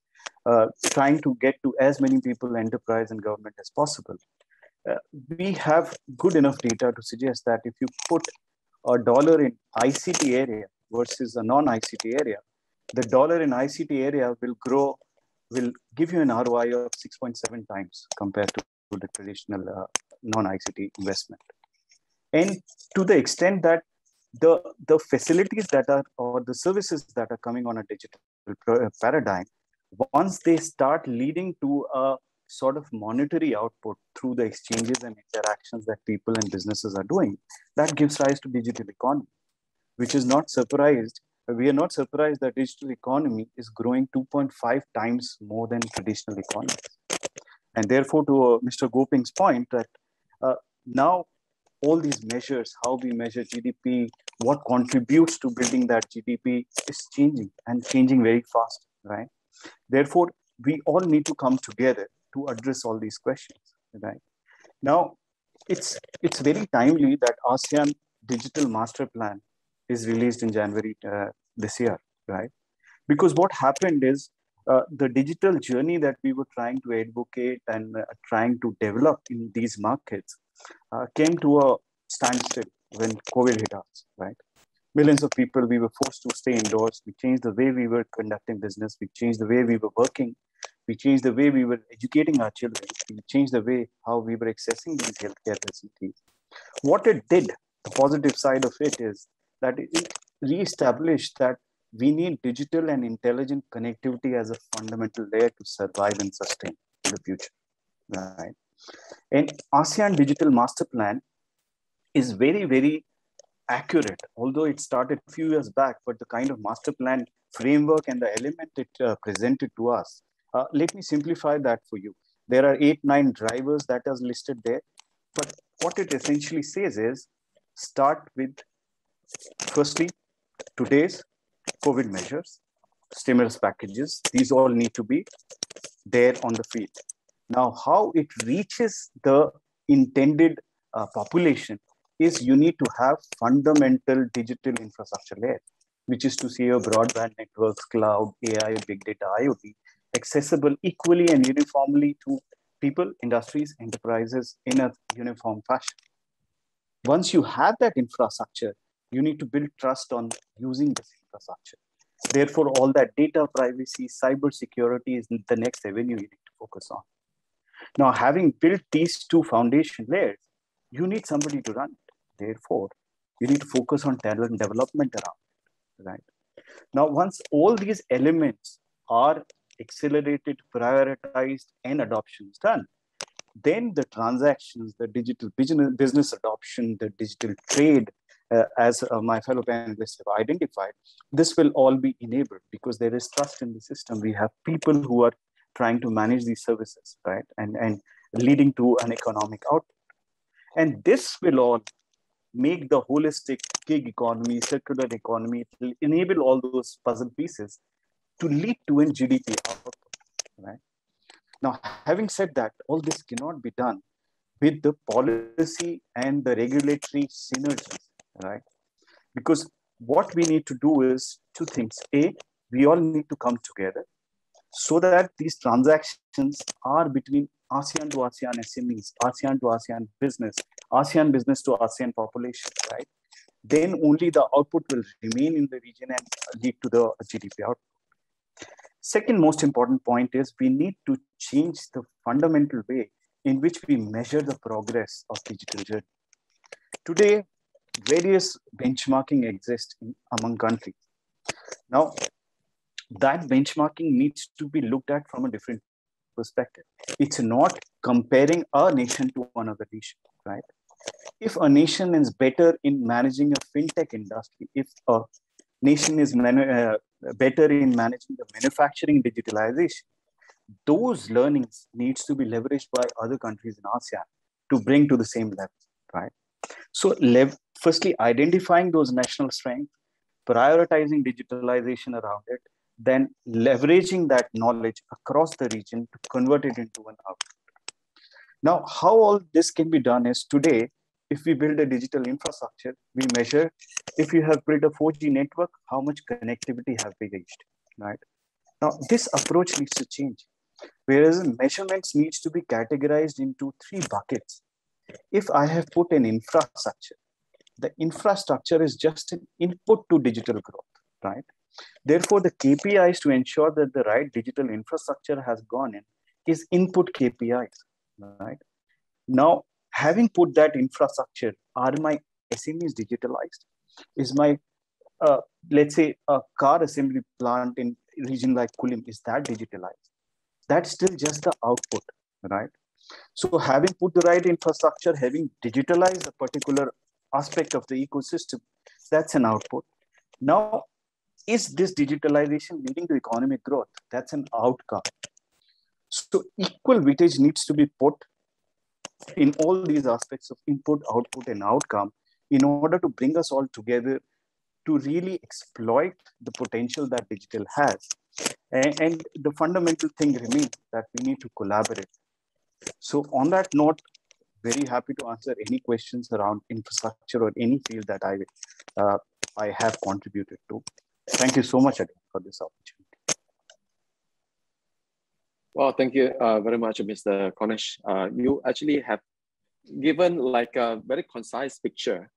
uh, trying to get to as many people, enterprise, and government as possible. Uh, we have good enough data to suggest that if you put a dollar in ICT area versus a non-ICT area, the dollar in ICT area will grow, will give you an ROI of 6.7 times compared to, the traditional uh, non-ICT investment. And to the extent that the, the facilities that are, or the services that are coming on a digital paradigm, once they start leading to a sort of monetary output through the exchanges and interactions that people and businesses are doing, that gives rise to digital economy, which is not surprised. We are not surprised that digital economy is growing 2.5 times more than traditional economies. And therefore, to uh, Mr. Goh Peng's point, that uh, now all these measures, how we measure GDP, what contributes to building that GDP is changing and changing very fast, right? Therefore, we all need to come together to address all these questions, right? Now, it's, it's very timely that ASEAN Digital Master Plan is released in January uh, this year, right? Because what happened is uh, the digital journey that we were trying to advocate and uh, trying to develop in these markets uh, came to a standstill when COVID hit us, right? Millions of people, we were forced to stay indoors. We changed the way we were conducting business. We changed the way we were working. We changed the way we were educating our children. We changed the way how we were accessing these healthcare facilities. What it did, the positive side of it is that it reestablished that we need digital and intelligent connectivity as a fundamental layer to survive and sustain in the future. Right. And ASEAN Digital Master Plan is very, very accurate, although it started a few years back, but the kind of master plan framework and the element it uh, presented to us. Uh, let me simplify that for you. There are eight, nine drivers that are listed there. But what it essentially says is start with, firstly, today's COVID measures, stimulus packages. These all need to be there on the field. Now, how it reaches the intended uh, population is you need to have fundamental digital infrastructure layer, which is to see your broadband networks, cloud, AI, big data, IoT, accessible equally and uniformly to people, industries, enterprises in a uniform fashion. Once you have that infrastructure, you need to build trust on using this infrastructure. Therefore, all that data privacy, cyber security is the next avenue you need to focus on. Now, having built these two foundation layers, you need somebody to run it. Therefore, you need to focus on talent development around it, right? Now, once all these elements are accelerated, prioritized, and adoption is done, then the transactions, the digital business adoption, the digital trade, uh, as uh, my fellow panelists have identified, this will all be enabled because there is trust in the system. We have people who are trying to manage these services, right? And, and leading to an economic output. And this will all make the holistic gig economy, circular economy, it will enable all those puzzle pieces to lead to an GDP output, right? Now, having said that, all this cannot be done with the policy and the regulatory synergies, right? Because what we need to do is two things. A, we all need to come together so that these transactions are between ASEAN to ASEAN SMEs, ASEAN to ASEAN business, ASEAN business to ASEAN population, right? Then only the output will remain in the region and lead to the GDP output. Second most important point is we need to change the fundamental way in which we measure the progress of digital journey. Today, various benchmarking exist in, among countries. Now, that benchmarking needs to be looked at from a different perspective. It's not comparing a nation to another nation, right? If a nation is better in managing a fintech industry, if a nation is uh, better in managing the manufacturing digitalization, those learnings needs to be leveraged by other countries in ASEAN to bring to the same level, right? So, firstly, identifying those national strengths, prioritizing digitalization around it, then leveraging that knowledge across the region to convert it into an output. Now, how all this can be done is today, if we build a digital infrastructure, we measure if you have built a 4G network, how much connectivity have we reached, right? Now, this approach needs to change. Whereas measurements needs to be categorized into three buckets. If I have put an infrastructure, the infrastructure is just an input to digital growth, right? Therefore, the KPIs to ensure that the right digital infrastructure has gone in is input KPIs, right? Now, having put that infrastructure, are my SMEs digitalized? Is my, uh, let's say, a car assembly plant in region like Kulim, is that digitalized? That's still just the output, right? So having put the right infrastructure, having digitalized a particular aspect of the ecosystem, that's an output. Now, is this digitalization leading to economic growth? That's an outcome. So equal weightage needs to be put in all these aspects of input, output, and outcome in order to bring us all together to really exploit the potential that digital has. And, and the fundamental thing remains that we need to collaborate. So on that note, very happy to answer any questions around infrastructure or any field that I, uh, I have contributed to. Thank you so much again for this opportunity. Well, thank you uh, very much, Mr. Konesh. Uh, you actually have given like a very concise picture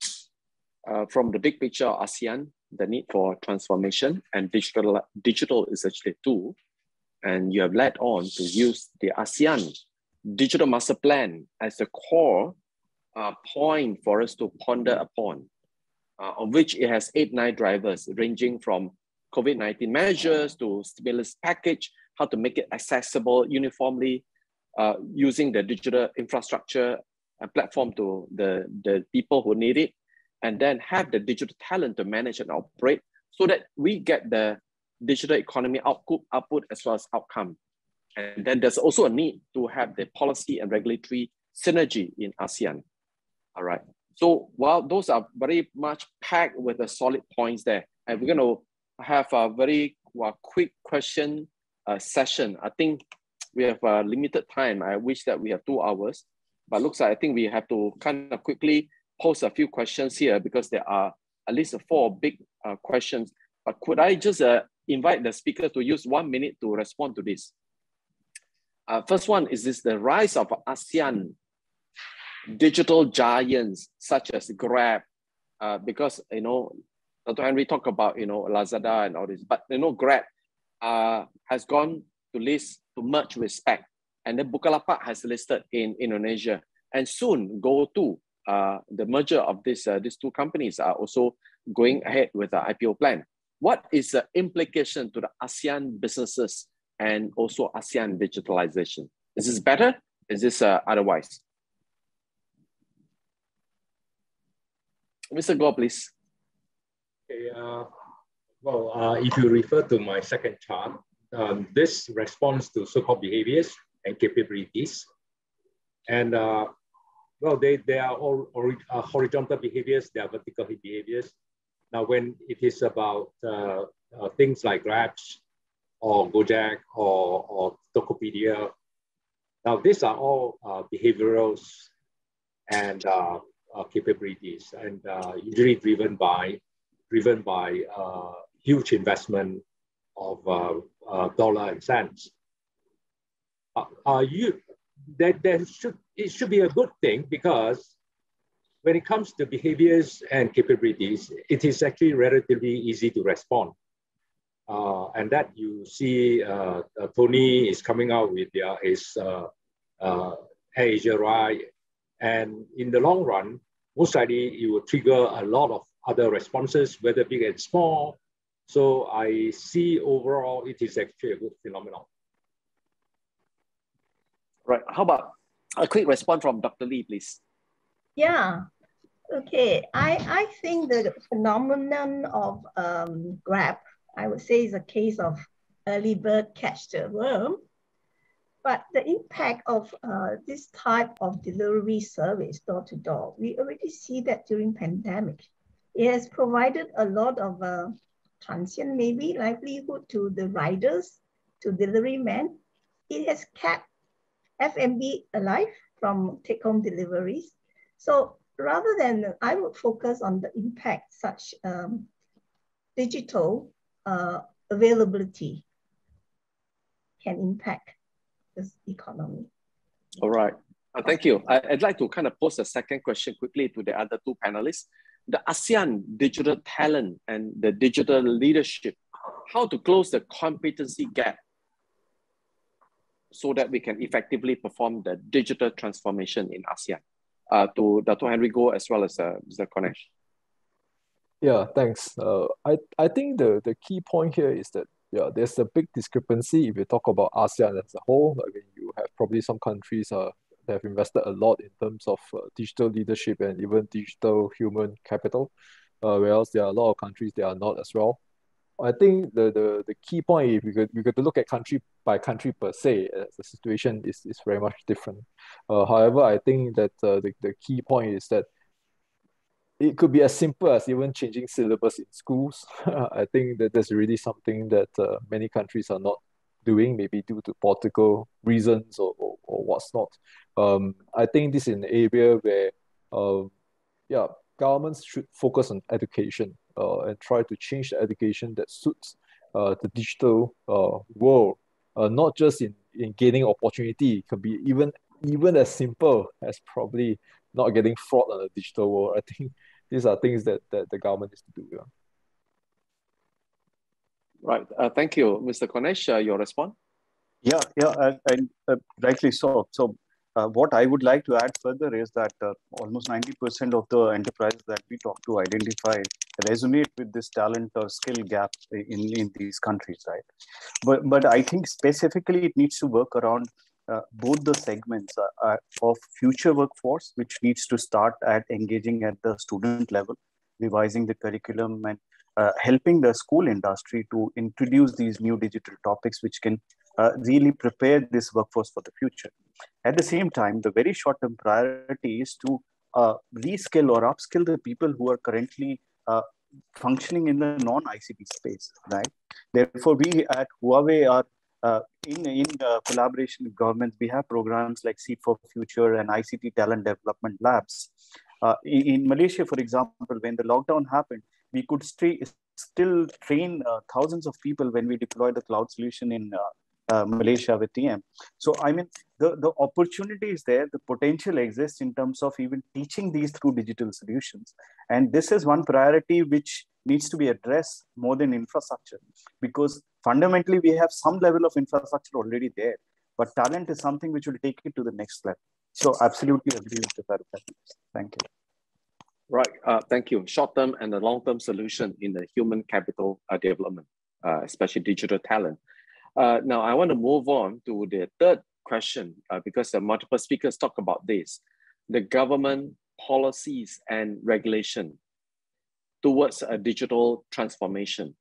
uh, from the big picture of ASEAN, the need for transformation and digital, digital is actually a tool. And you have led on to use the ASEAN digital master plan as the core uh, point for us to ponder upon, uh, of which it has eight, nine drivers ranging from COVID-19 measures to stimulus package, how to make it accessible uniformly uh, using the digital infrastructure and platform to the, the people who need it, and then have the digital talent to manage and operate so that we get the digital economy output, output as well as outcome. And then there's also a need to have the policy and regulatory synergy in ASEAN. All right. So while those are very much packed with the solid points there, and we're going to have a very well, quick question uh, session. I think we have a limited time. I wish that we have two hours, but looks like I think we have to kind of quickly pose a few questions here because there are at least four big uh, questions. But could I just uh, invite the speaker to use one minute to respond to this? Uh, first one is this the rise of ASEAN digital giants such as Grab, uh, because you know Dr. Henry talked about you know Lazada and all this, but you know Grab uh, has gone to list to merge with SPAC, and then Bukalapak has listed in Indonesia, and soon GoTo, uh, the merger of this uh, these two companies are also going ahead with the IPO plan. What is the implication to the ASEAN businesses and also ASEAN digitalization? Is this better? Is this uh, otherwise? Mr. Goh, please. Okay, uh, well, uh, if you refer to my second chart, um, this responds to so-called behaviors and capabilities. And uh, well, they, they are all uh, horizontal behaviors, they are vertical behaviors. Now, when it is about uh, uh, things like Grabs or Gojek or, or Tokopedia, now these are all behaviorals and capabilities and usually driven by driven by uh, huge investment of uh, uh, dollar and cents. Uh, you, that, that should, it should be a good thing because when it comes to behaviors and capabilities, it is actually relatively easy to respond. Uh, and that you see uh, uh, Tony is coming out with his Asia ride. And in the long run, most likely it will trigger a lot of other responses, whether big and small, so I see overall it is actually a good phenomenon. Right. How about a quick response from Dr. Lee, please? Yeah. Okay. I, I think the phenomenon of um, Grab, I would say, is a case of early bird catch the worm. But the impact of uh, this type of delivery service door to door, we already see that during pandemic. It has provided a lot of uh, transient maybe livelihood to the riders, to delivery men. It has kept F&B alive from take-home deliveries. So rather than, I would focus on the impact such um, digital uh, availability can impact this economy. All right. Uh, thank you. I, would like to kind of pose a second question quickly to the other two panelists. The ASEAN digital talent and the digital leadership, how to close the competency gap so that we can effectively perform the digital transformation in ASEAN. Uh, to Dr. Henry Goh as well as uh, Mr. Konesh. Yeah, thanks. Uh, I, I think the, the key point here is that yeah, there's a big discrepancy if you talk about ASEAN as a whole. I mean, you have probably some countries uh, that have invested a lot in terms of uh, digital leadership and even digital human capital, uh, whereas there are a lot of countries that are not as well. I think the, the, the key point, if we could, we could look at country by country per se, uh, the situation is, is very much different. Uh, however, I think that uh, the, the key point is that it could be as simple as even changing syllabus in schools. I think that there's really something that uh, many countries are not doing, maybe due to political reasons or, or, or what's not. Um, I think this is an area where, uh, yeah, governments should focus on education uh, and try to change the education that suits uh, the digital uh, world, uh, not just in, in gaining opportunity, it can be even even as simple as probably not getting fraud on the digital world. I think these are things that, that the government needs to do. Yeah. Right. Uh, thank you, Mr. Konesh. Uh, your response? Yeah, yeah, and, and uh, rightly so. So uh, what I would like to add further is that uh, almost 90% of the enterprises that we talk to identify resonate with this talent or skill gap in, in these countries, right? But, but I think specifically it needs to work around uh, both the segments of future workforce, which needs to start at engaging at the student level, revising the curriculum and uh, helping the school industry to introduce these new digital topics, which can uh, really prepare this workforce for the future. At the same time, the very short term priority is to uh, reskill or upskill the people who are currently uh, functioning in the non ICT space, right? Therefore, we at Huawei are uh, in, in uh, collaboration with governments, we have programs like Seed for Future and ICT Talent Development Labs. Uh, in, in, Malaysia, for example, when the lockdown happened, we could st- still train uh, thousands of people when we deployed the cloud solution in uh, uh, Malaysia with TM. So, I mean, the, the opportunity is there, the potential exists in terms of even teaching these through digital solutions. And this is one priority which needs to be addressed more than infrastructure because fundamentally we have some level of infrastructure already there, but talent is something which will take it to the next level. So, absolutely agree with the Thank you. Right. Uh, thank you. Short term and the long term solution in the human capital uh, development, uh, especially digital talent. Uh, now, I want to move on to the third question uh, because the multiple speakers talk about this the government policies and regulation towards a digital transformation.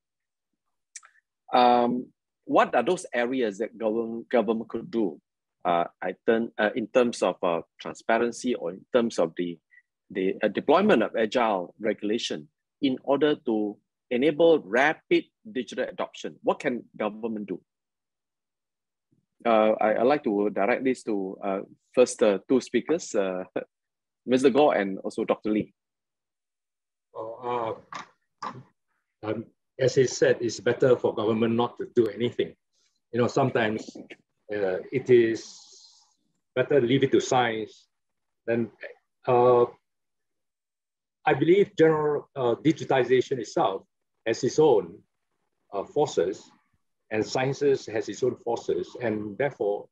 Um, what are those areas that government, government could do uh, I turn, uh, in terms of uh, transparency or in terms of the, the uh, deployment of agile regulation in order to enable rapid digital adoption? What can government do? uh, I, would like to direct this to uh, first two speakers, Mr. Goh and also Dr. Lee. Uh, um, as he said, it's better for government not to do anything. You know, sometimes uh, it is better leave it to science. Then I believe general digitization itself has its own forces and sciences has its own forces, and therefore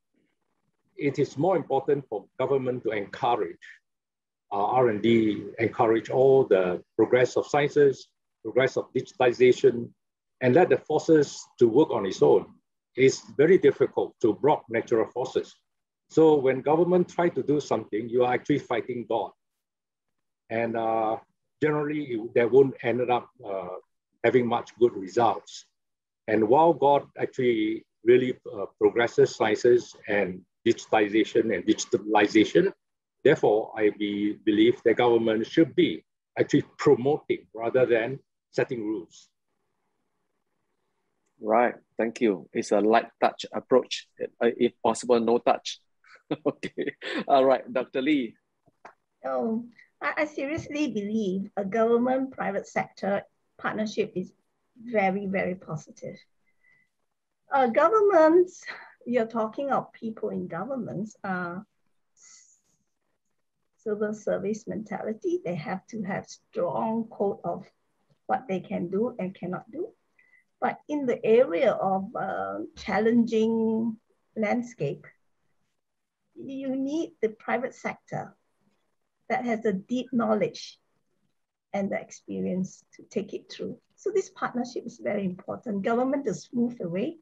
it is more important for government to encourage uh, R&D, encourage all the progress of sciences, progress of digitization, and let the forces to work on its own. It's very difficult to block natural forces. So when government try to do something, you are actually fighting God. And uh, generally, they won't end up uh, having much good results. And while God actually really uh, progresses sciences and digitization and digitalization, therefore, I be, believe the government should be actually promoting rather than setting rules. Right, thank you. It's a light touch approach, uh, if possible, no touch. okay, all right, Dr. Lee. Oh, I, I seriously believe a government private sector partnership is very, very positive. Uh, governments, you're talking of people in governments, uh, civil service mentality. They have to have strong code of what they can do and cannot do. But in the area of uh, challenging landscape, you need the private sector that has a deep knowledge and the experience to take it through. So this partnership is very important. Government to smooth the way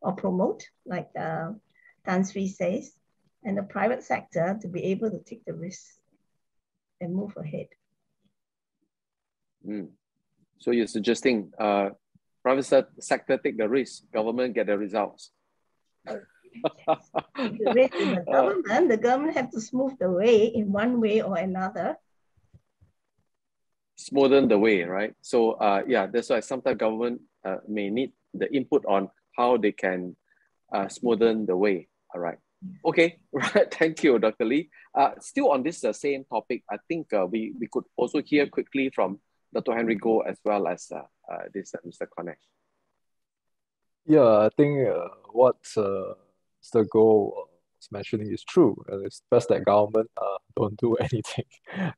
or promote, like uh, Tan Sri says, and the private sector to be able to take the risk and move ahead. Mm. So you're suggesting uh, private sector take the risk, government get the results. the risk the government, the government have to smooth the way in one way or another. Smoothen the way, right? So uh, yeah, that's why sometimes government uh, may need the input on how they can uh, smoothen the way. All right. Okay, right. Thank you, Dr. Lee. Uh, still on this uh, same topic, I think uh, we, we could also hear quickly from Dr. Henry Goh as well as uh, uh, this uh, Mr. Konesh. Yeah, I think uh, what uh, Mr. Goh was mentioning is true. It's best that government uh, don't do anything.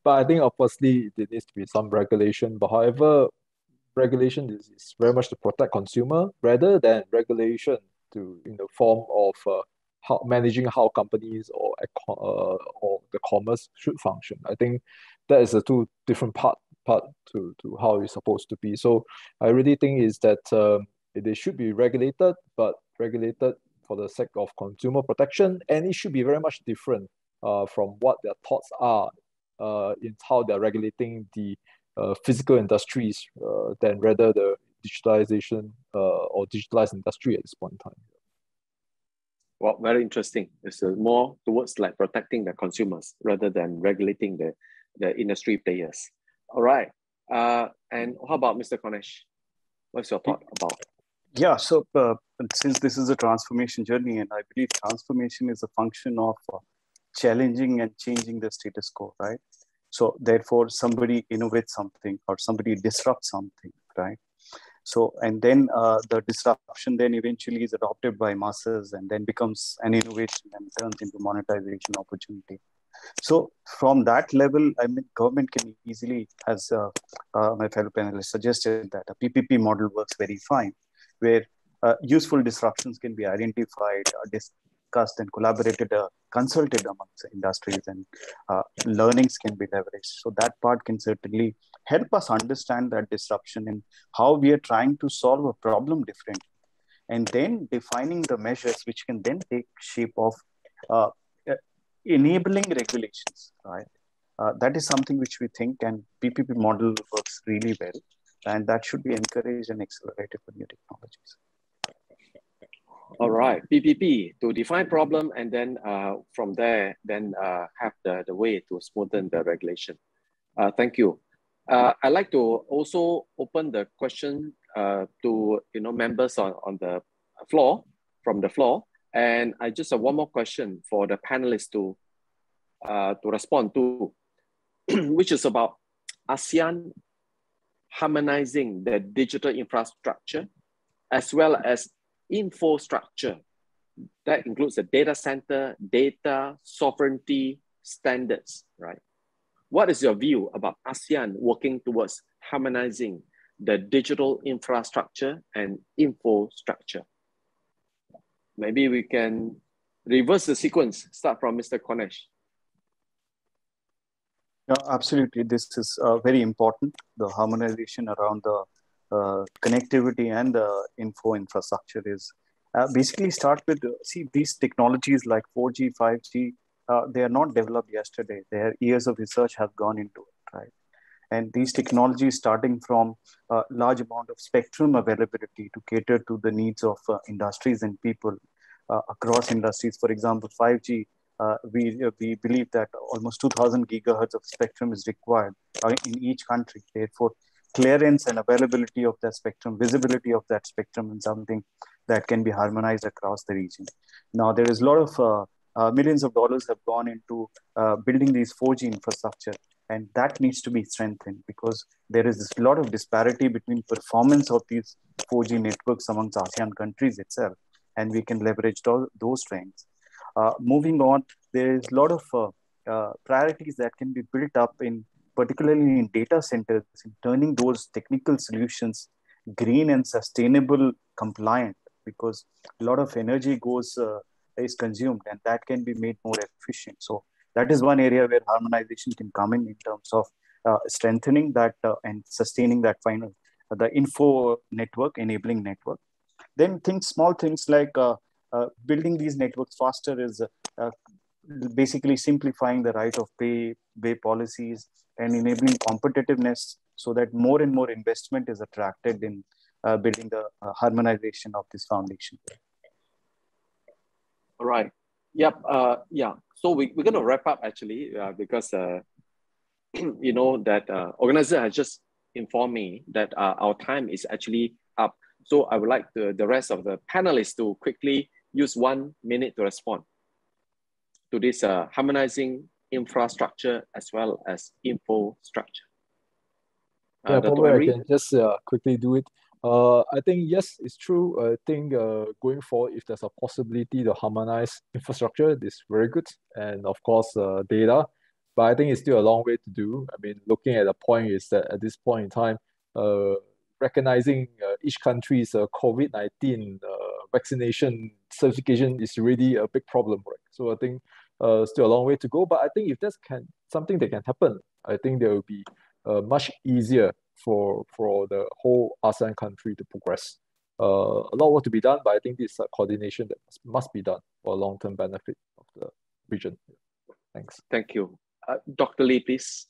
but I think obviously there needs to be some regulation. But however, regulation is, is very much to protect consumer rather than regulation to in the form of uh, how managing how companies or uh, or the commerce should function. I think that is a two different part part to to how it's supposed to be. So I really think is that um, they should be regulated, but regulated for the sake of consumer protection, and it should be very much different uh, from what their thoughts are uh, in how they're regulating the uh, physical industries uh, than rather the digitalization uh, or digitalized industry at this point in time. Well, very interesting. It's more towards like protecting the consumers rather than regulating the, the industry players. All right. Uh, and how about Mr. Konesh? What's your thought about? Yeah, so uh, since this is a transformation journey, and I believe transformation is a function of uh, challenging and changing the status quo, right? So therefore, somebody innovates something or somebody disrupts something, right? So, and then uh, the disruption then eventually is adopted by masses and then becomes an innovation and turns into monetization opportunity. So from that level, I mean, government can easily, as uh, uh, my fellow panelists suggested, that a PPP model works very fine, where uh, useful disruptions can be identified, uh, discussed and collaborated, uh, consulted amongst industries and uh, learnings can be leveraged. So that part can certainly help us understand that disruption and how we are trying to solve a problem differently. And then defining the measures which can then take shape of uh, enabling regulations, right? Uh, that is something which we think and PPP model works really well. And that should be encouraged and accelerated for new technologies. All right, PPP to define problem and then uh, from there, then uh, have the, the way to smoothen the regulation. Uh, thank you. Uh, I'd like to also open the question uh, to you know members on, on the floor, from the floor. And I just have one more question for the panelists to, uh, to respond to, which is about ASEAN harmonizing the digital infrastructure as well as infrastructure. That includes the data center, data sovereignty standards, right? What is your view about ASEAN working towards harmonizing the digital infrastructure and infrastructure? Maybe we can reverse the sequence, start from Mr. Yeah, absolutely. This is uh, very important. The harmonization around the connectivity and the info infrastructure is uh, basically start with see these technologies like 4G, 5G. Uh, they are not developed yesterday. Their years of research have gone into it, right? And these technologies, starting from a large amount of spectrum availability to cater to the needs of uh, industries and people uh, across industries. For example, 5G, uh, we, we believe that almost 2000 gigahertz of spectrum is required in each country. Therefore, clearance and availability of that spectrum, visibility of that spectrum and something that can be harmonized across the region. Now, there is a lot of uh, uh, millions of dollars have gone into uh, building these 4G infrastructure. and that needs to be strengthened because there is a lot of disparity between performance of these 4G networks amongst ASEAN countries itself, and we can leverage those, those strengths. Uh, moving on, there is a lot of uh, uh, priorities that can be built up in particularly in data centers, in turning those technical solutions green and sustainable compliant because a lot of energy goes uh, is consumed and that can be made more efficient. So that is one area where harmonization can come in in terms of uh, strengthening that uh, and sustaining that final uh, the info network enabling network. Then things small things like uh, uh, building these networks faster is basically simplifying the right of pay pay policies and enabling competitiveness so that more and more investment is attracted in uh, building the uh, harmonization of this foundation. All right. Yep. Uh, yeah. So we, we're going to wrap up actually uh, because, uh, you know, that uh, organizer has just informed me that our time is actually up. So I would like the, the rest of the panelists to quickly use one minute to respond to this harmonizing infrastructure as well as infrastructure. Uh, yeah, probably? I can just uh, quickly do it. Uh, I think yes, it's true. I think uh, going forward, if there's a possibility to harmonize infrastructure, this is very good, and of course, uh, data. But I think it's still a long way to do. I mean, looking at the point is that at this point in time, uh, recognizing uh, each country's uh, COVID nineteen uh, vaccination certification is really a big problem, right? So I think uh, still a long way to go. But I think if that's can something that can happen, I think there will be uh, much easier for for the whole ASEAN country to progress. Uh, a lot of work to be done, but I think this uh, coordination that must, must be done for long term benefit of the region. Thanks. Thank you, uh, Dr. Lee, please.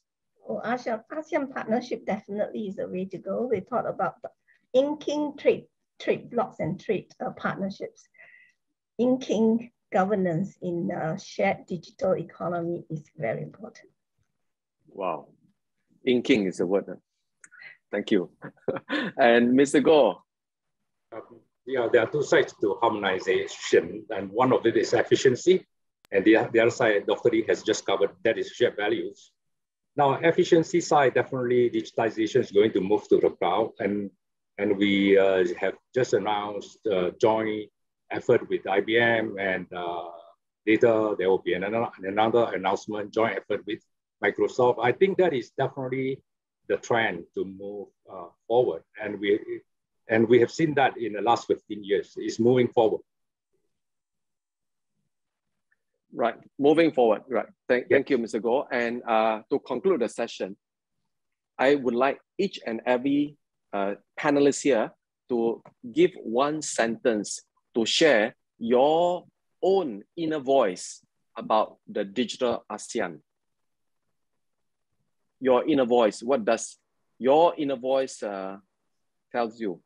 Oh, ASEAN, ASEAN partnership definitely is the way to go. We thought about inking trade trade blocks and trade uh, partnerships. Inking governance in a shared digital economy is very important. Wow, inking is the word. Thank you. and Mr. Goh. Um, yeah, there are two sides to harmonization, and one of it is efficiency, and the, the other side, Dr. Lee has just covered, that is shared values. Now, efficiency side, definitely digitization is going to move to the cloud, and, and we uh, have just announced a joint effort with IBM and uh, later there will be another, another announcement, joint effort with Microsoft. I think that is definitely the trend to move uh, forward. And we, and we have seen that in the last 15 years, is moving forward. Right, moving forward, right. Thank, thank you, Mr. Goh. And uh, to conclude the session, I would like each and every uh, panelist here to give one sentence to share your own inner voice about the digital ASEAN your inner voice. What does your inner voice uh, tells you?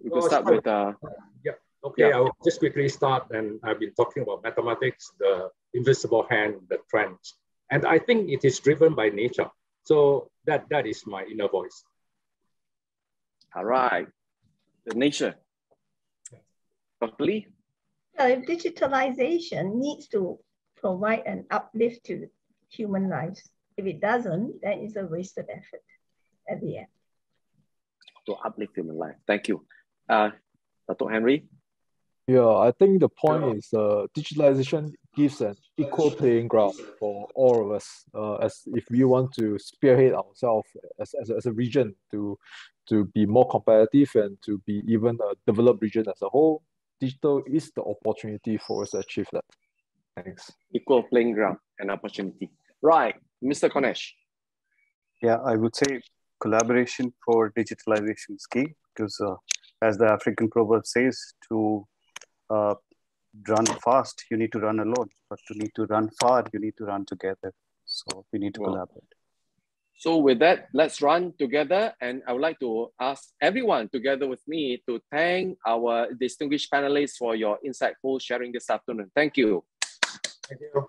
We could start with. Uh, yeah. Okay. Yeah. I'll just quickly start, and I've been talking about mathematics, the invisible hand, the trends, and I think it is driven by nature. So that that is my inner voice. All right, the nature. Dr. Lee? Uh, digitalization needs to provide an uplift to human lives. If it doesn't, then it's a wasted effort at the end. To uplift human life. Thank you. Uh, Dr. Henry? Yeah, I think the point is uh, digitalization gives an equal playing ground for all of us. Uh, as if we want to spearhead ourselves as, as, as a region to to be more competitive and to be even a developed region as a whole, digital is the opportunity for us to achieve that. Thanks. Equal playing ground and opportunity. Right, Mr. Konesh. Yeah, I would say collaboration for digitalization is key because, uh, as the African proverb says, to uh, run fast, you need to run alone, but to need to run far, you need to run together. So we need to well, collaborate. So with that, let's run together. And I would like to ask everyone together with me to thank our distinguished panelists for your insightful sharing this afternoon. Thank you. Thank you.